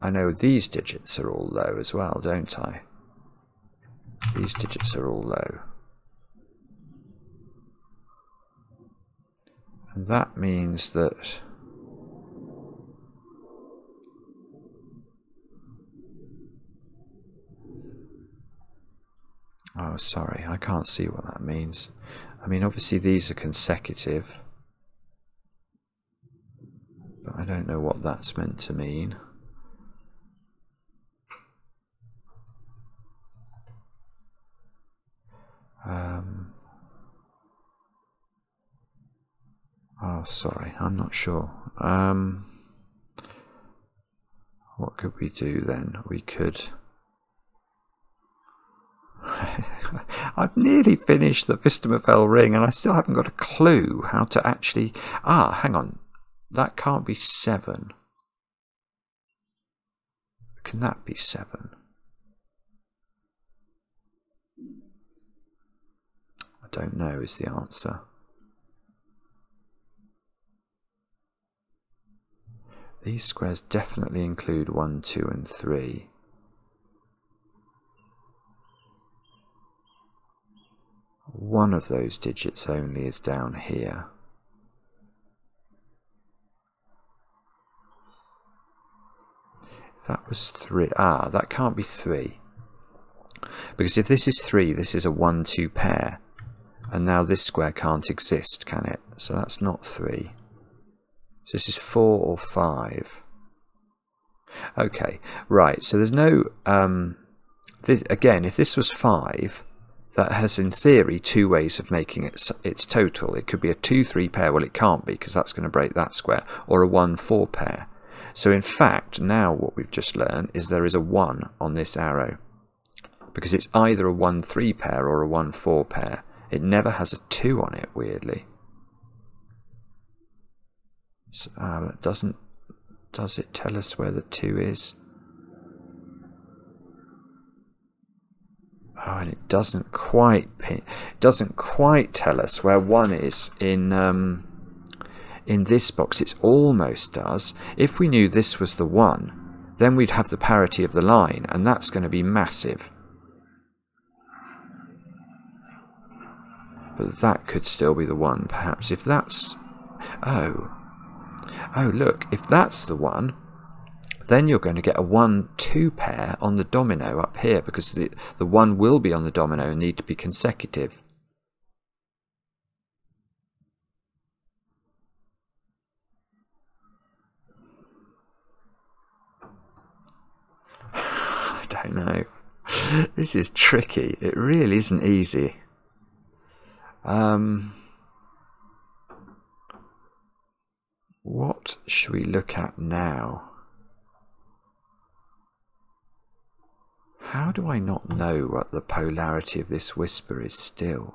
I know these digits are all low as well, don't I? These digits are all low. And that means that Oh, sorry, I can't see what that means. I mean, obviously these are consecutive. I don't know what that's meant to mean. Um, oh, sorry, I'm not sure. Um, what could we do then? We could. [laughs] I've nearly finished the Phistomefel ring and I still haven't got a clue how to actually. Ah, hang on. That can't be 7. Can that be 7? I don't know is the answer. These squares definitely include 1, 2 and 3. One of those digits only is down here. That was 3. Ah, that can't be 3. Because if this is 3, this is a 1, 2 pair. And now this square can't exist, can it? So that's not 3. So this is 4 or 5. Okay, right, so there's no... Um, this, again, if this was 5, that has in theory two ways of making it its total. It could be a 2-3 pair, well it can't be because that's going to break that square, or a 1-4 pair. So in fact, now what we've just learned is there is a 1 on this arrow. Because it's either a 1-3 pair or a 1-4 pair. It never has a 2 on it, weirdly. So, uh, that doesn't. Does it tell us where the two is? Oh, and it doesn't quite. It doesn't quite tell us where one is in. Um, in this box, it almost does. If we knew this was the one, then we'd have the parity of the line, and that's going to be massive. But that could still be the one, perhaps. If that's... Oh. Oh, look, if that's the one, then you're going to get a 1-2 pair on the domino up here, because the, the 1 will be on the domino and need to be consecutive. I don't know. [laughs] This is tricky. It really isn't easy. Um, what should we look at now? How do I not know what the polarity of this whisper is still?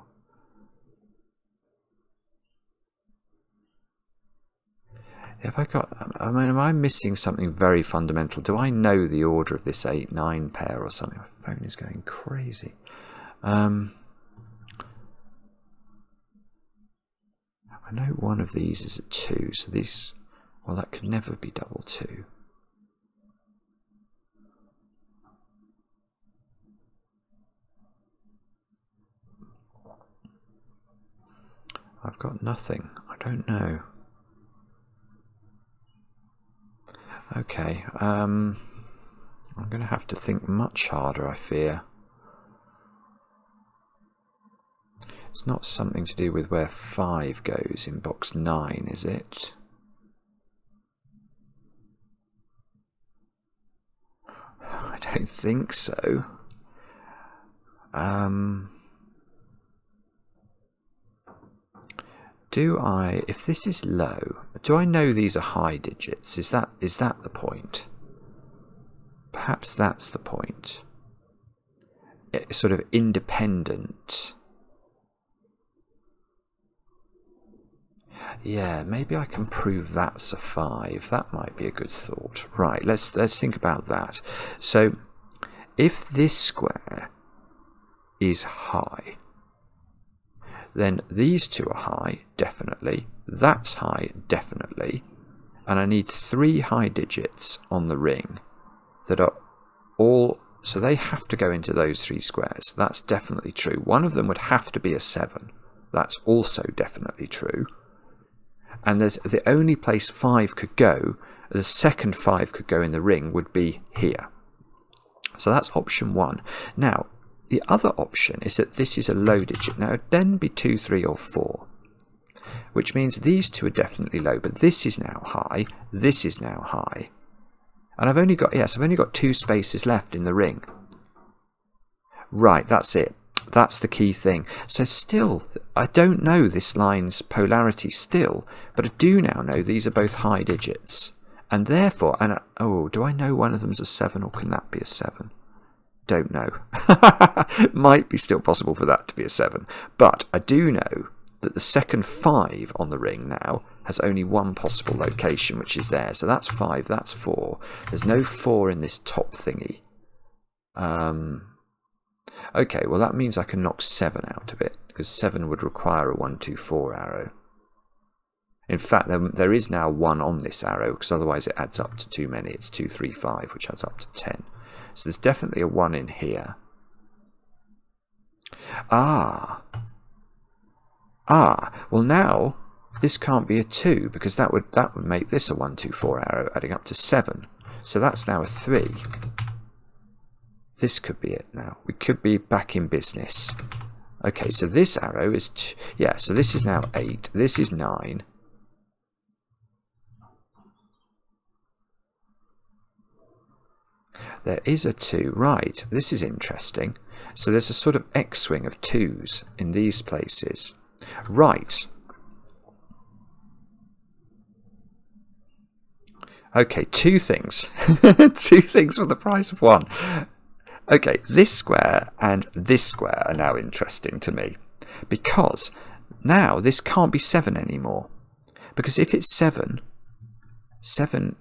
Have I got, I mean, am I missing something very fundamental? Do I know the order of this 8-9 pair or something? My phone is going crazy. Um, I know one of these is a 2, so these, well, that could never be double 2. I've got nothing. I don't know. Okay, um, I'm going to have to think much harder, I fear. It's not something to do with where 5 goes in box 9, is it? I don't think so. Um, do I, if this is low, do I know these are high digits? Is that is that the point? Perhaps that's the point. It's sort of independent Yeah, maybe I can prove that's a 5. That might be a good thought. Right, let's let's think about that. So, if this square is high, then these two are high, definitely. That's high, definitely. And I need three high digits on the ring that are all... So they have to go into those three squares. That's definitely true. One of them would have to be a 7. That's also definitely true and there's the only place five could go, the second five could go in the ring would be here. So that's option one. Now, the other option is that this is a low digit. Now, it would then be two, three, or four, which means these two are definitely low, but this is now high, this is now high. And I've only got, yes, I've only got two spaces left in the ring. Right, that's it. That's the key thing. So still, I don't know this line's polarity still, but I do now know these are both high digits. And therefore, and oh, do I know one of them's a 7 or can that be a 7? Don't know. [laughs] Might be still possible for that to be a 7. But I do know that the second 5 on the ring now has only one possible location, which is there. So that's 5, that's 4. There's no 4 in this top thingy. Um, Okay, well that means I can knock 7 out of it, because 7 would require a 1, 2, 4 arrow. In fact, there, there is now 1 on this arrow, because otherwise it adds up to too many. It's 2, 3, 5, which adds up to 10. So there's definitely a 1 in here. Ah. Ah, well now this can't be a 2 because that would that would make this a 1, 2, 4 arrow adding up to 7. So that's now a 3. This could be it now. We could be back in business. Okay, so this arrow is... yeah, so this is now 8. This is 9. There is a 2. Right, this is interesting. So there's a sort of X-wing of 2s in these places. Right. Okay, two things. [laughs] two things for the price of one. Okay, this square and this square are now interesting to me because now this can't be 7 anymore. Because if it's 7, 7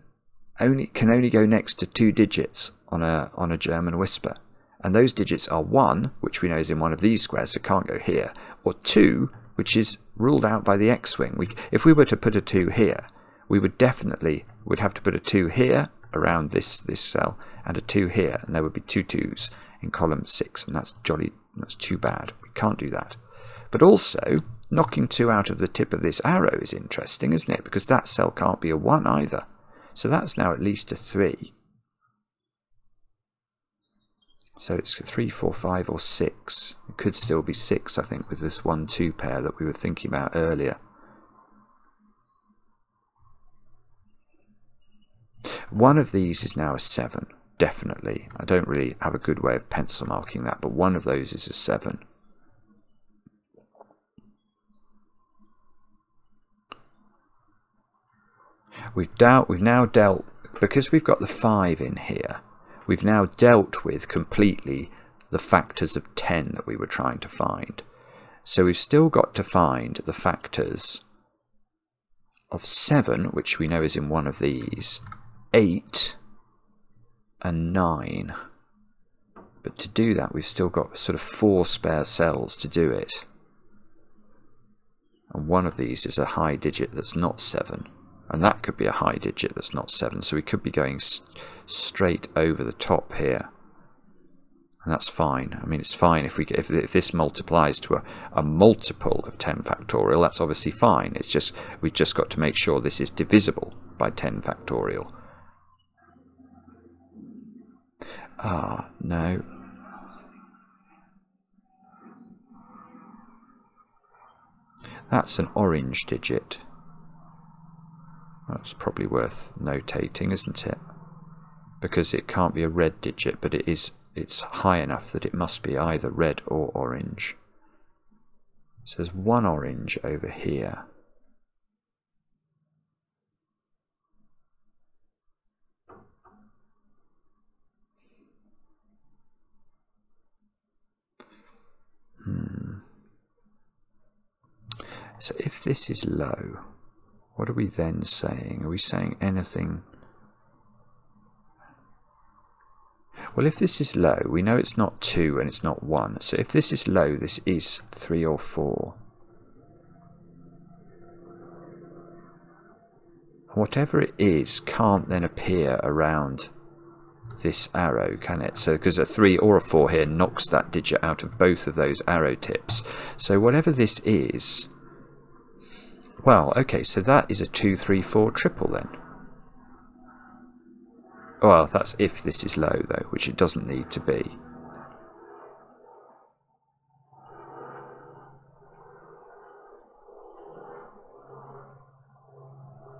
only can only go next to two digits on a on a German whisper. And those digits are 1, which we know is in one of these squares, so can't go here, or 2, which is ruled out by the x-wing. We, if we were to put a 2 here, we would definitely would have to put a 2 here around this, this cell and a 2 here, and there would be two 2s in column 6, and that's jolly, that's too bad. We can't do that. But also, knocking 2 out of the tip of this arrow is interesting, isn't it? Because that cell can't be a 1 either. So that's now at least a 3. So it's 3, 4, 5 or 6. It could still be 6, I think, with this 1, 2 pair that we were thinking about earlier. One of these is now a 7, definitely. I don't really have a good way of pencil marking that, but one of those is a 7. We've, dealt, we've now dealt, because we've got the 5 in here, we've now dealt with completely the factors of 10 that we were trying to find. So we've still got to find the factors of 7, which we know is in one of these, 8 and 9. But to do that, we've still got sort of four spare cells to do it. And one of these is a high digit that's not 7 and that could be a high digit that's not 7 so we could be going straight over the top here. And that's fine. I mean it's fine if we get, if, if this multiplies to a, a multiple of 10 factorial that's obviously fine. It's just we've just got to make sure this is divisible by 10 factorial. Ah no. That's an orange digit. That's probably worth notating, isn't it? Because it can't be a red digit, but it is it's high enough that it must be either red or orange. So there's one orange over here. Hmm. So if this is low, what are we then saying? Are we saying anything? Well, if this is low, we know it's not 2 and it's not 1. So if this is low, this is 3 or 4. Whatever it is can't then appear around this arrow, can it? So because a 3 or a 4 here knocks that digit out of both of those arrow tips. So whatever this is, well, okay, so that is a 2, 3, 4 triple then. Well, that's if this is low though, which it doesn't need to be.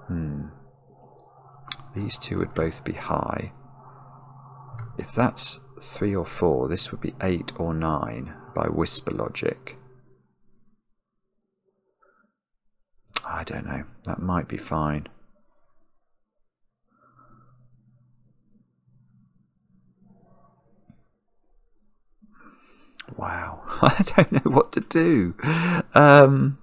Hmm. These two would both be high. If that's 3 or 4, this would be 8 or 9 by whisper logic. I don't know. That might be fine. Wow, [laughs] I don't know what to do. Um,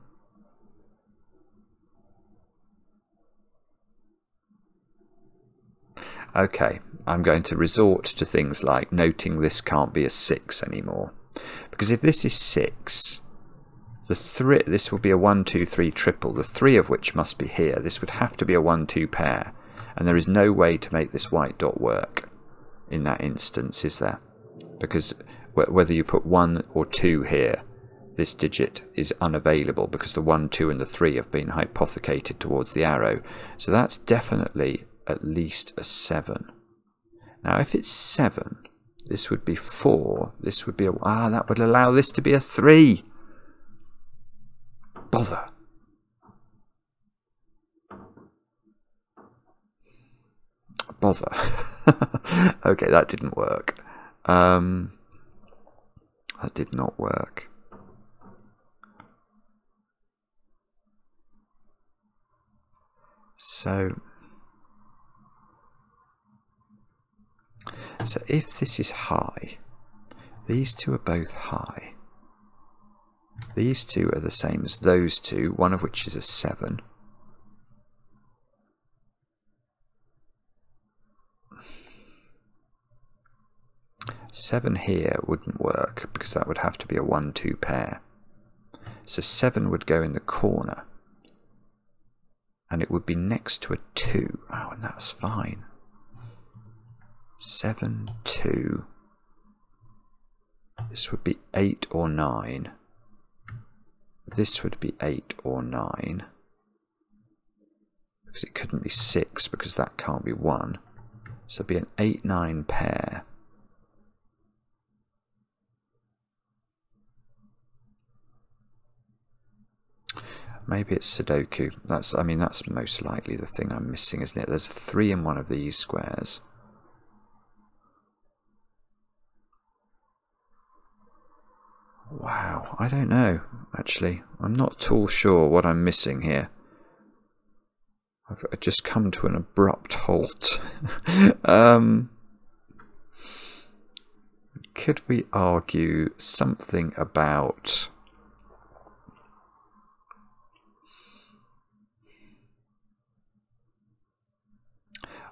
okay, I'm going to resort to things like noting this can't be a 6 anymore. Because if this is 6, the three, this will be a 1, 2, 3 triple, the three of which must be here. This would have to be a 1, 2 pair. And there is no way to make this white dot work in that instance, is there? Because whether you put 1 or 2 here, this digit is unavailable because the 1, 2 and the 3 have been hypothecated towards the arrow. So that's definitely at least a 7. Now if it's 7, this would be 4, this would be a... Ah, that would allow this to be a 3! bother. Bother. [laughs] okay, that didn't work. Um, that did not work. So, so if this is high, these two are both high. These two are the same as those two, one of which is a 7. 7 here wouldn't work because that would have to be a 1 2 pair. So 7 would go in the corner and it would be next to a 2. Oh, and that's fine. 7 2. This would be 8 or 9. This would be 8 or 9 because it couldn't be 6 because that can't be 1. So it'd be an 8 9 pair. Maybe it's Sudoku. That's I mean that's most likely the thing I'm missing, isn't it? There's a 3 in one of these squares. Wow, I don't know, actually. I'm not at all sure what I'm missing here. I've just come to an abrupt halt. [laughs] um, could we argue something about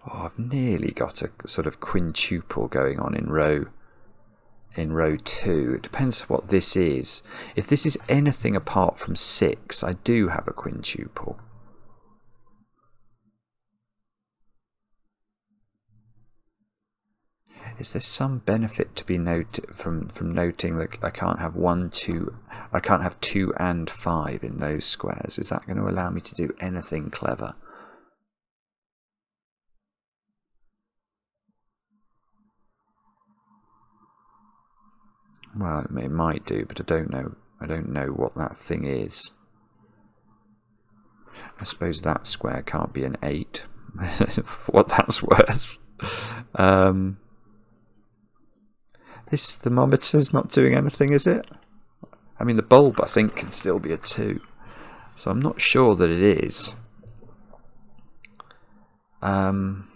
Oh, I've nearly got a sort of quintuple going on in row in row 2. It depends what this is. If this is anything apart from 6, I do have a quintuple. Is there some benefit to be noted from from noting that I can't have one, two, I can't have two and five in those squares? Is that going to allow me to do anything clever? Well, it might do, but I don't know. I don't know what that thing is. I suppose that square can't be an 8. [laughs] what that's worth. Um, this thermometer's not doing anything, is it? I mean, the bulb, I think, can still be a 2. So I'm not sure that it is. Um,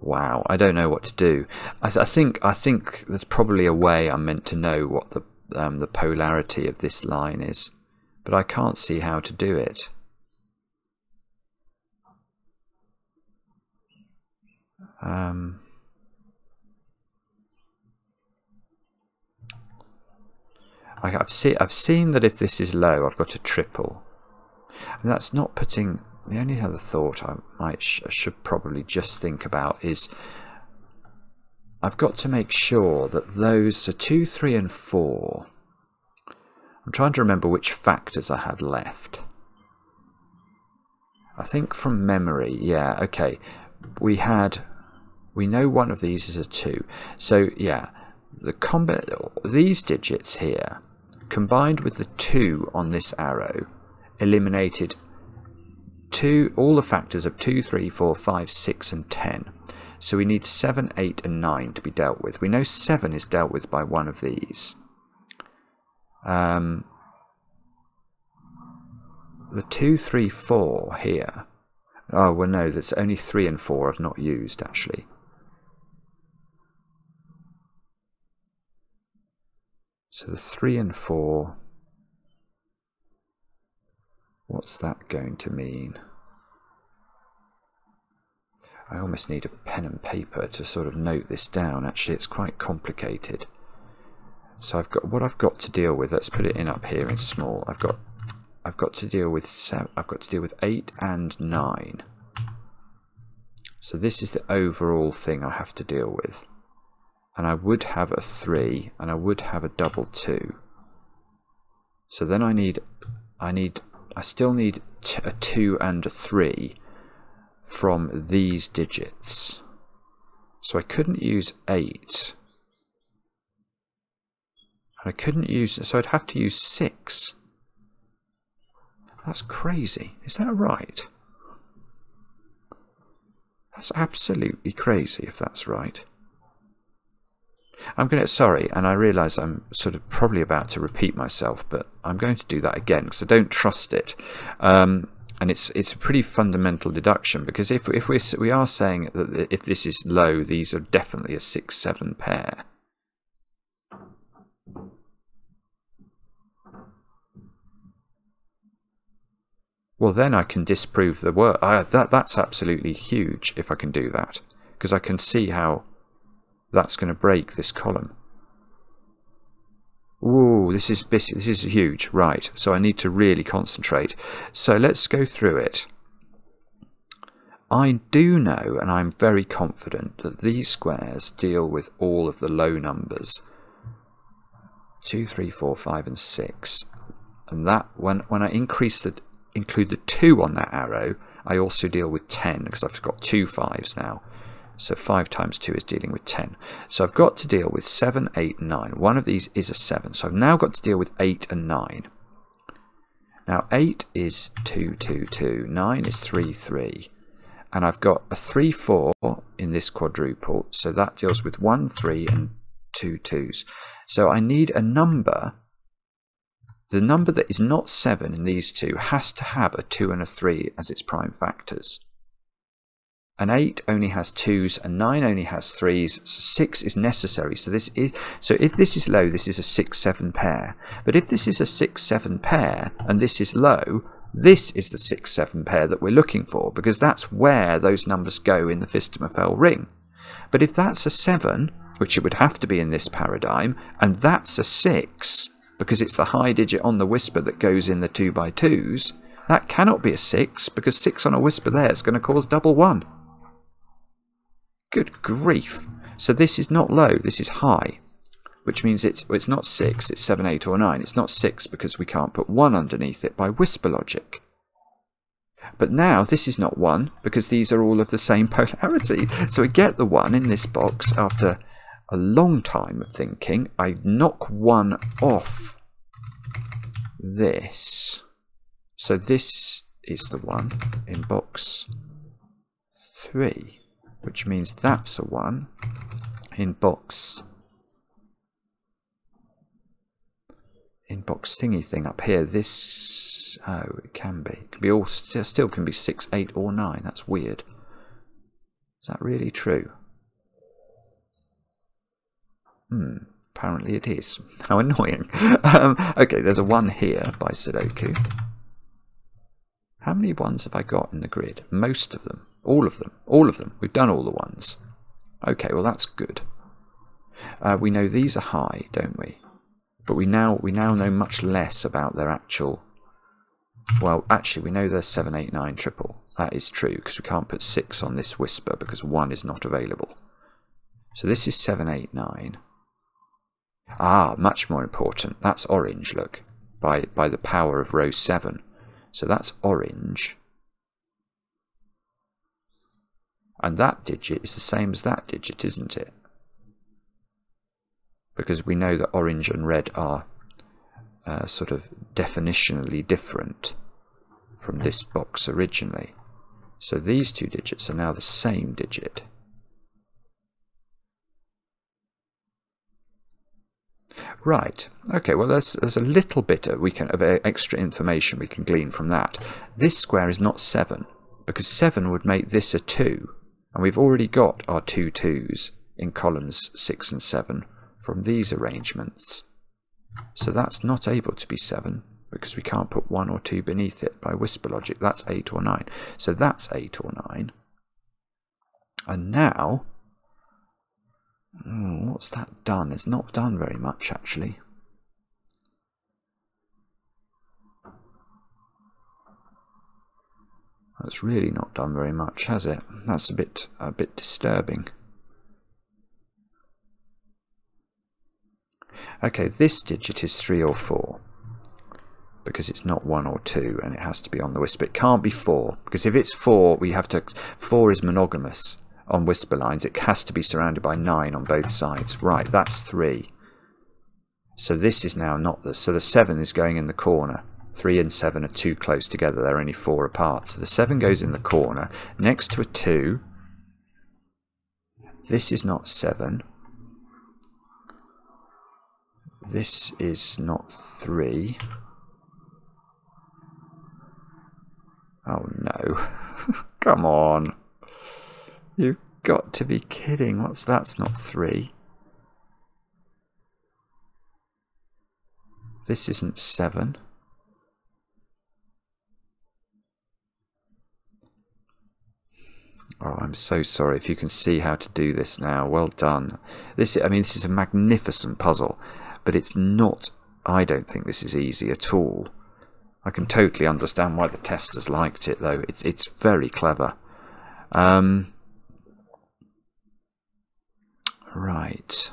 Wow, I don't know what to do. I, I, think I think there's probably a way I'm meant to know what the um, the polarity of this line is, but I can't see how to do it. Um, I, have seen I've seen that if this is low, I've got a triple, and that's not putting the only other thought I might sh I should probably just think about is I've got to make sure that those so two, three, and four. I'm trying to remember which factors I had left. I think from memory, yeah, okay. We had, we know one of these is a two. So yeah, the combi these digits here, combined with the two on this arrow, eliminated two, all the factors of 2, 3, 4, 5, 6 and 10. So we need 7, 8 and 9 to be dealt with. We know 7 is dealt with by one of these. Um, the 2, 3, 4 here. Oh, well no, that's only 3 and 4 I've not used actually. So the 3 and 4 What's that going to mean? I almost need a pen and paper to sort of note this down. Actually, it's quite complicated. So I've got what I've got to deal with. Let's put it in up here in small. I've got I've got to deal with seven, I've got to deal with eight and nine. So this is the overall thing I have to deal with. And I would have a three, and I would have a double two. So then I need I need I still need a 2 and a 3 from these digits. So I couldn't use 8. And I couldn't use, so I'd have to use 6. That's crazy. Is that right? That's absolutely crazy if that's right. I'm going to, sorry, and I realise I'm sort of probably about to repeat myself, but I'm going to do that again because I don't trust it. Um, and it's it's a pretty fundamental deduction because if if we we are saying that if this is low, these are definitely a six seven pair. well, then I can disprove the work. I, that that's absolutely huge if I can do that, because I can see how that's going to break this column. Ooh, this is this is huge, right? So I need to really concentrate. So let's go through it. I do know, and I'm very confident, that these squares deal with all of the low numbers. 2, 3, 4, 5 and 6. And that, when, when I increase the, include the 2 on that arrow, I also deal with 10, because I've got two 5s now. So 5 times 2 is dealing with 10. So I've got to deal with 7, 8, 9. One of these is a 7. So I've now got to deal with 8 and 9. Now 8 is 2, 2, 2. 9 is 3, 3. And I've got a 3, 4 in this quadruple. So that deals with 1, 3 and two twos. So I need a number. The number that is not 7 in these two has to have a 2 and a 3 as its prime factors. An 8 only has 2s, and 9 only has 3s, so 6 is necessary. So this is so if this is low, this is a 6-7 pair. But if this is a 6-7 pair, and this is low, this is the 6-7 pair that we're looking for, because that's where those numbers go in the Phistomefel ring. But if that's a 7, which it would have to be in this paradigm, and that's a 6, because it's the high digit on the whisper that goes in the 2 by 2s that cannot be a 6, because 6 on a whisper there is going to cause double 1. Good grief. So this is not low, this is high. Which means it's, it's not 6, it's 7, 8 or 9. It's not 6 because we can't put 1 underneath it by whisper logic. But now this is not 1 because these are all of the same [laughs] polarity. So I get the 1 in this box after a long time of thinking. I knock 1 off this. So this is the 1 in box 3 which means that's a 1 in box in box thingy thing up here. This oh it can be. It can be all still can be 6 8 or 9 that's weird. Is that really true? Hmm apparently it is. [laughs] How annoying. [laughs] Um, okay there's a 1 here by Sudoku. How many ones have I got in the grid? Most of them all of them. All of them. We've done all the ones. Okay, well that's good. Uh, we know these are high, don't we? But we now we now know much less about their actual. Well, actually, we know they're seven, eight, nine, triple. That is true because we can't put six on this whisper because one is not available. So this is seven, eight, nine. Ah, much more important. That's orange. Look, by by the power of row seven. So that's orange. And that digit is the same as that digit, isn't it? Because we know that orange and red are uh, sort of definitionally different from this box originally. So these two digits are now the same digit. Right. Okay. Well, there's there's a little bit of we can of extra information we can glean from that. This square is not seven because seven would make this a two, and we've already got our two twos in columns 6 and 7 from these arrangements. So that's not able to be 7 because we can't put 1 or 2 beneath it by whisper logic. That's 8 or 9. So that's 8 or 9. And now, oh, what's that done? It's not done very much actually. That's really not done very much, has it? That's a bit a bit disturbing. Okay, this digit is 3 or 4 because it's not 1 or 2 and it has to be on the whisper. It can't be 4 because if it's 4, we have to. 4 is monogamous on whisper lines. It has to be surrounded by 9 on both sides. Right, that's 3. So this is now not the. So the 7 is going in the corner. 3 and 7 are too close together, they're only 4 apart. So the 7 goes in the corner next to a 2. This is not 7. This is not 3. Oh no. [laughs] Come on. You've got to be kidding. What's that's not 3. This isn't 7. Oh, I'm so sorry if you can see how to do this now. Well done. This, I mean, this is a magnificent puzzle, but it's not. I don't think this is easy at all. I can totally understand why the testers liked it, though. It's it's very clever. Um, right.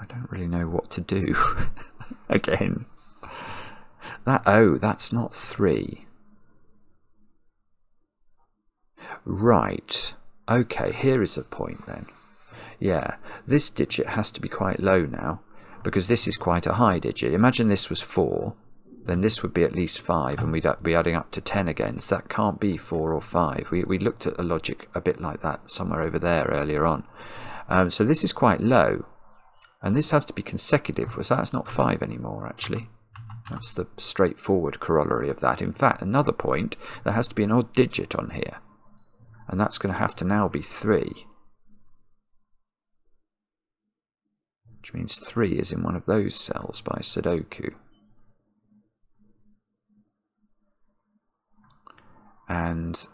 I don't really know what to do. [laughs] Again. That oh, that's not three. Right. Okay, here is a point then. Yeah, this digit has to be quite low now because this is quite a high digit. Imagine this was 4, then this would be at least 5 and we'd be adding up to 10 again. So that can't be 4 or 5. We, we looked at a logic a bit like that somewhere over there earlier on. Um, so this is quite low and this has to be consecutive, so that's not 5 anymore actually. That's the straightforward corollary of that. In fact, another point, there has to be an odd digit on here. And that's going to have to now be 3. Which means 3 is in one of those cells by Sudoku. And...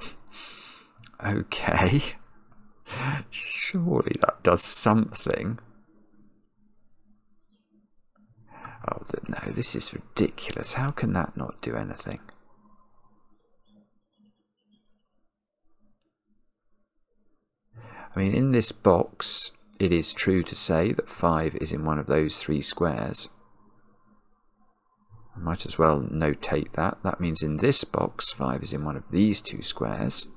[laughs] okay. Surely that does something. Oh, no, this is ridiculous. How can that not do anything? I mean, in this box, it is true to say that 5 is in one of those three squares. I might as well notate that. That means in this box, 5 is in one of these two squares.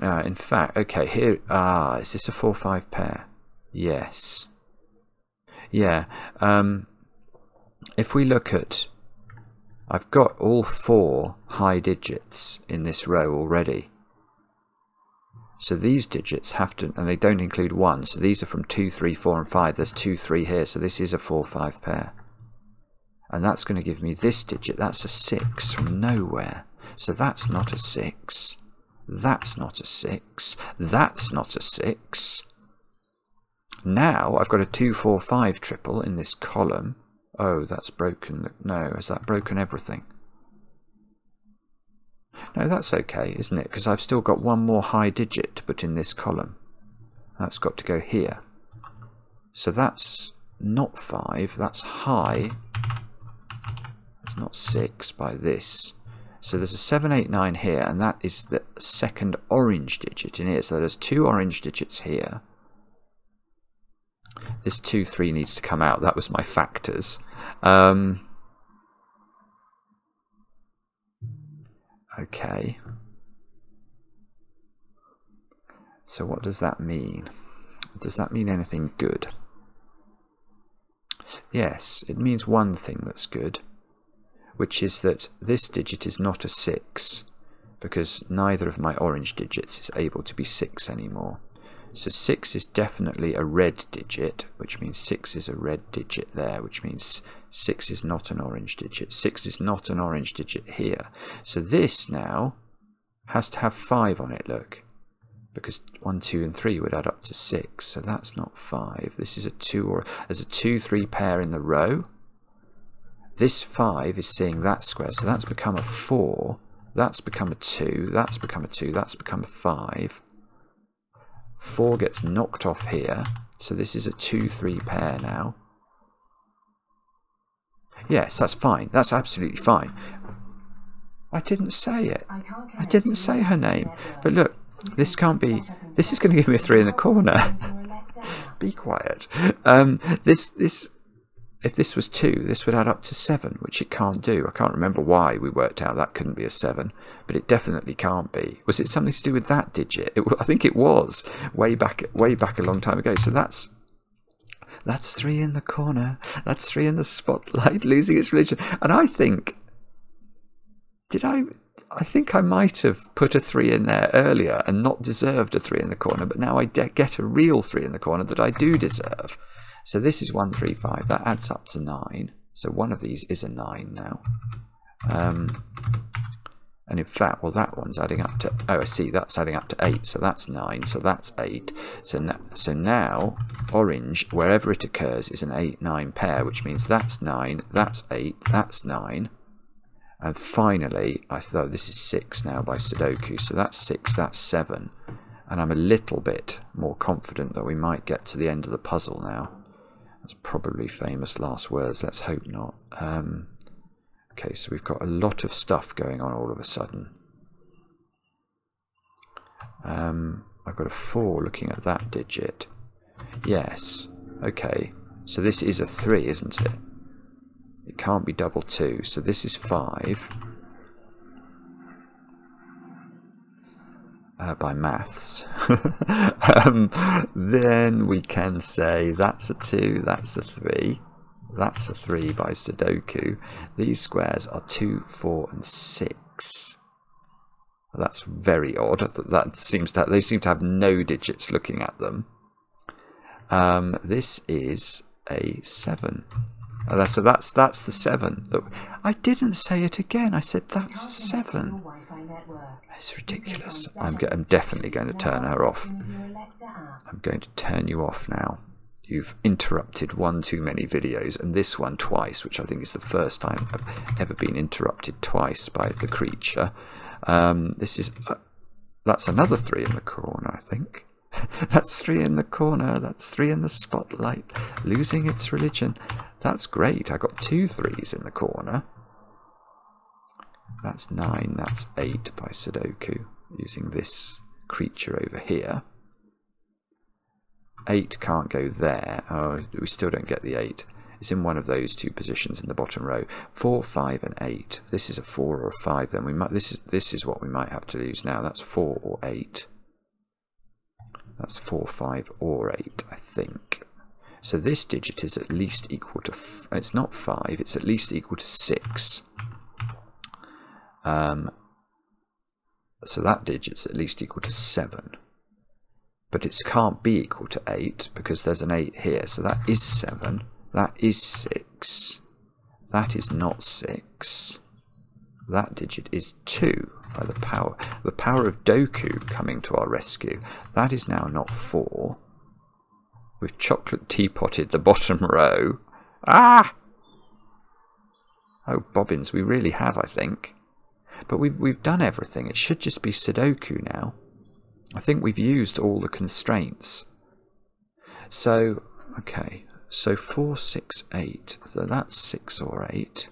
Uh, in fact, okay, here, ah, is this a 4-5 pair? Yes. Yeah, um, if we look at, I've got all four high digits in this row already. So these digits have to, and they don't include 1, so these are from 2, 3, 4 and 5. There's 2, 3 here, so this is a 4, 5 pair. And that's going to give me this digit, that's a 6 from nowhere. So that's not a 6. That's not a 6. That's not a 6. Now I've got a 245 triple in this column. Oh, that's broken. No, has that broken everything? No, that's okay, isn't it? Because I've still got one more high digit to put in this column. That's got to go here. So that's not 5, that's high. It's not 6 by this. So there's a 789 here, and that is the second orange digit in here. So there's two orange digits here. This 2, 3 needs to come out. That was my factors. Um, okay. So what does that mean? Does that mean anything good? Yes, it means one thing that's good which is that this digit is not a 6 because neither of my orange digits is able to be 6 anymore. So 6 is definitely a red digit, which means 6 is a red digit there, which means 6 is not an orange digit. 6 is not an orange digit here. So this now has to have 5 on it, look. Because 1, 2 and 3 would add up to 6, so that's not 5. This is a 2 or as a 2, 3 pair in the row. This 5 is seeing that square, so that's become a 4. That's become a 2. That's become a 2. That's become a 5. 4 gets knocked off here. So this is a 2-3 pair now. Yes, that's fine. That's absolutely fine. I didn't say it. I didn't say her name. But look, this can't be... This is going to give me a 3 in the corner. [laughs] be quiet. Um, this... this if this was 2, this would add up to 7, which it can't do. I can't remember why we worked out that couldn't be a 7, but it definitely can't be. Was it something to do with that digit? It, I think it was, way back, way back a long time ago. So that's that's 3 in the corner. That's 3 in the spotlight, losing its religion. And I think, did I... I think I might have put a 3 in there earlier and not deserved a 3 in the corner, but now I get a real 3 in the corner that I do deserve. So this is 135. That adds up to 9. So one of these is a 9 now. Um, And in fact, well, that one's adding up to, oh, I see, that's adding up to 8, so that's 9, so that's 8. So, na so now, orange, wherever it occurs, is an 8, 9 pair, which means that's 9, that's 8, that's 9. And finally, I thought this is 6 now by Sudoku, so that's 6, that's 7. And I'm a little bit more confident that we might get to the end of the puzzle now. That's probably famous last words, let's hope not. Um, Okay, so we've got a lot of stuff going on all of a sudden. Um, I've got a 4 looking at that digit. Yes, okay. So this is a 3, isn't it? It can't be double 2, so this is 5. Uh, by maths. [laughs] um, then we can say that's a 2, that's a 3. That's a 3 by Sudoku. These squares are 2, 4 and 6. That's very odd. That seems to they seem to have no digits looking at them. Um, this is a 7. Uh, so that's that's the 7. I didn't say it again. I said that's a 7. It's ridiculous. I'm, I'm definitely going to turn her off. I'm going to turn you off now you've interrupted one too many videos, and this one twice, which I think is the first time I've ever been interrupted twice by the creature. Um, this is uh, that's another three in the corner, I think. [laughs] that's three in the corner. That's three in the spotlight. Losing its religion. That's great. I got two threes in the corner. That's nine. That's eight by Sudoku using this creature over here. 8 can't go there. Oh, we still don't get the 8. It's in one of those two positions in the bottom row. 4, 5 and 8. This is a 4 or a 5 then. We might this is this is what we might have to lose now. That's 4 or 8. That's 4, 5 or 8, I think. So this digit is at least equal to it's not 5, it's at least equal to 6. Um so that digit's at least equal to 7 but it can't be equal to 8 because there's an 8 here. So that is 7. That is 6. That is not 6. That digit is 2 by the power. The power of Doku coming to our rescue. That is now not 4. We've chocolate teapotted the [laughs] bottom row. Ah! Oh, bobbins, we really have, I think. But we've, we've done everything. It should just be Sudoku now. I think we've used all the constraints. So, okay, so 4, 6, 8. So that's 6 or 8.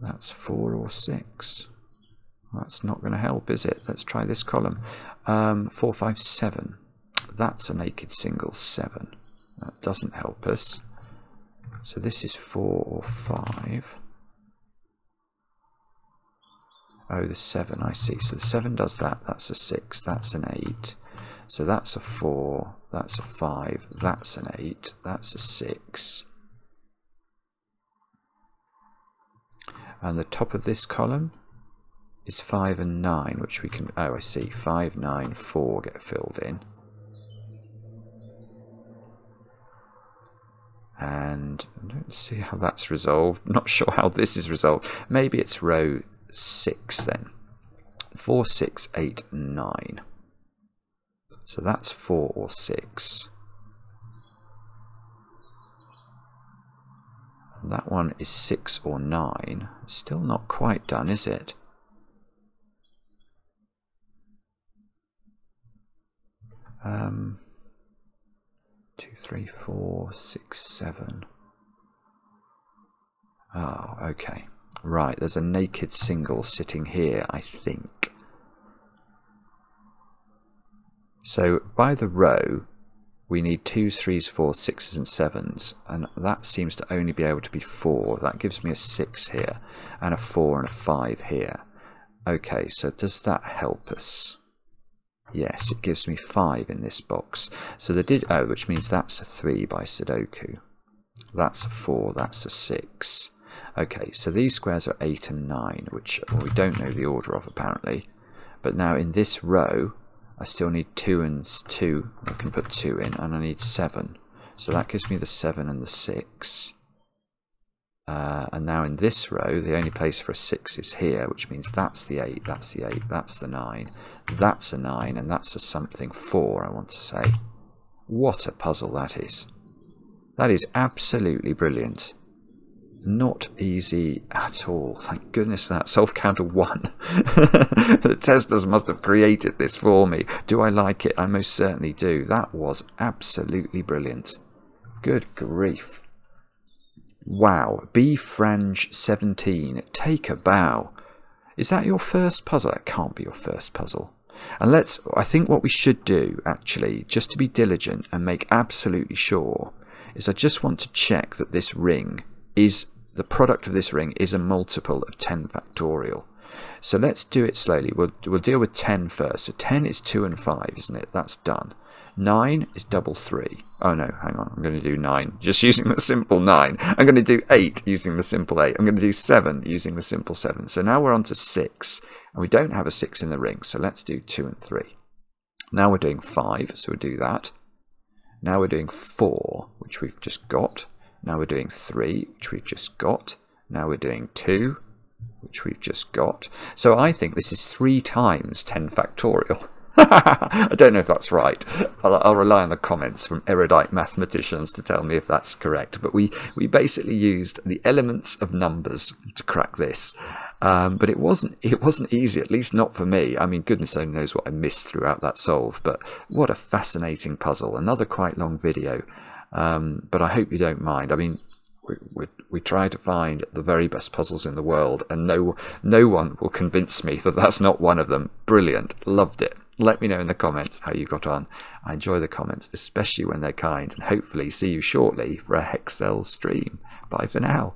That's 4 or 6. That's not going to help, is it? Let's try this column. Um, 4, 5, 7. That's a naked single 7. That doesn't help us. So this is 4 or 5. Oh, the 7, I see. So the 7 does that. That's a 6. That's an 8. So that's a 4. That's a 5. That's an 8. That's a 6. And the top of this column is 5 and 9, which we can... Oh, I see. 5, 9, 4 get filled in. And I don't see how that's resolved. Not sure how this is resolved. Maybe it's row 6 then. 4, 6, 8, 9. So that's 4 or 6. And that one is 6 or 9. Still not quite done, is it? Um, 2, 3, 4, 6, 7. Oh, okay. Right, there's a naked single sitting here, I think. So by the row, we need twos, threes, fours, sixes, and sevens, and that seems to only be able to be four. That gives me a six here, and a four and a five here. Okay, so does that help us? Yes, it gives me five in this box. So the did oh, which means that's a three by Sudoku. That's a four. That's a six. Okay, so these squares are 8 and 9, which we don't know the order of apparently. But now in this row, I still need 2 and 2. I can put 2 in, and I need 7. So that gives me the 7 and the 6. Uh, and now in this row, the only place for a 6 is here, which means that's the 8, that's the 8, that's the 9, that's a 9, and that's a something 4, I want to say. What a puzzle that is. That is absolutely brilliant. Not easy at all. Thank goodness for that. Self counter 1. [laughs] the testers must have created this for me. Do I like it? I most certainly do. That was absolutely brilliant. Good grief. Wow, bfranj 17, take a bow. Is that your first puzzle? That can't be your first puzzle. And let's, I think what we should do, actually, just to be diligent and make absolutely sure, is I just want to check that this ring is, the product of this ring is a multiple of 10 factorial. So let's do it slowly. We'll, we'll deal with 10 first. So 10 is 2 and 5, isn't it? That's done. 9 is double 3. Oh no, hang on, I'm going to do 9, [laughs] just using the simple 9. I'm going to do 8 using the simple 8. I'm going to do 7 using the simple 7. So now we're on to 6, and we don't have a 6 in the ring, so let's do 2 and 3. Now we're doing 5, so we'll do that. Now we're doing 4, which we've just got. Now we're doing 3, which we've just got. Now we're doing 2, which we've just got. So I think this is 3 times 10 factorial. [laughs] I don't know if that's right. I'll, I'll, rely on the comments from erudite mathematicians to tell me if that's correct. But we, we basically used the elements of numbers to crack this. Um, but it wasn't [laughs] it wasn't easy, at least not for me. I mean, goodness only knows what I missed throughout that solve. But what a fascinating puzzle! Another quite long video, um, but I hope you don't mind. I mean, we, we, we try to find the very best puzzles in the world, and no no one will convince me that that's not one of them. Brilliant, loved it. Let me know in the comments how you got on. I enjoy the comments, especially when they're kind, and hopefully see you shortly for a Hexcells stream. Bye for now.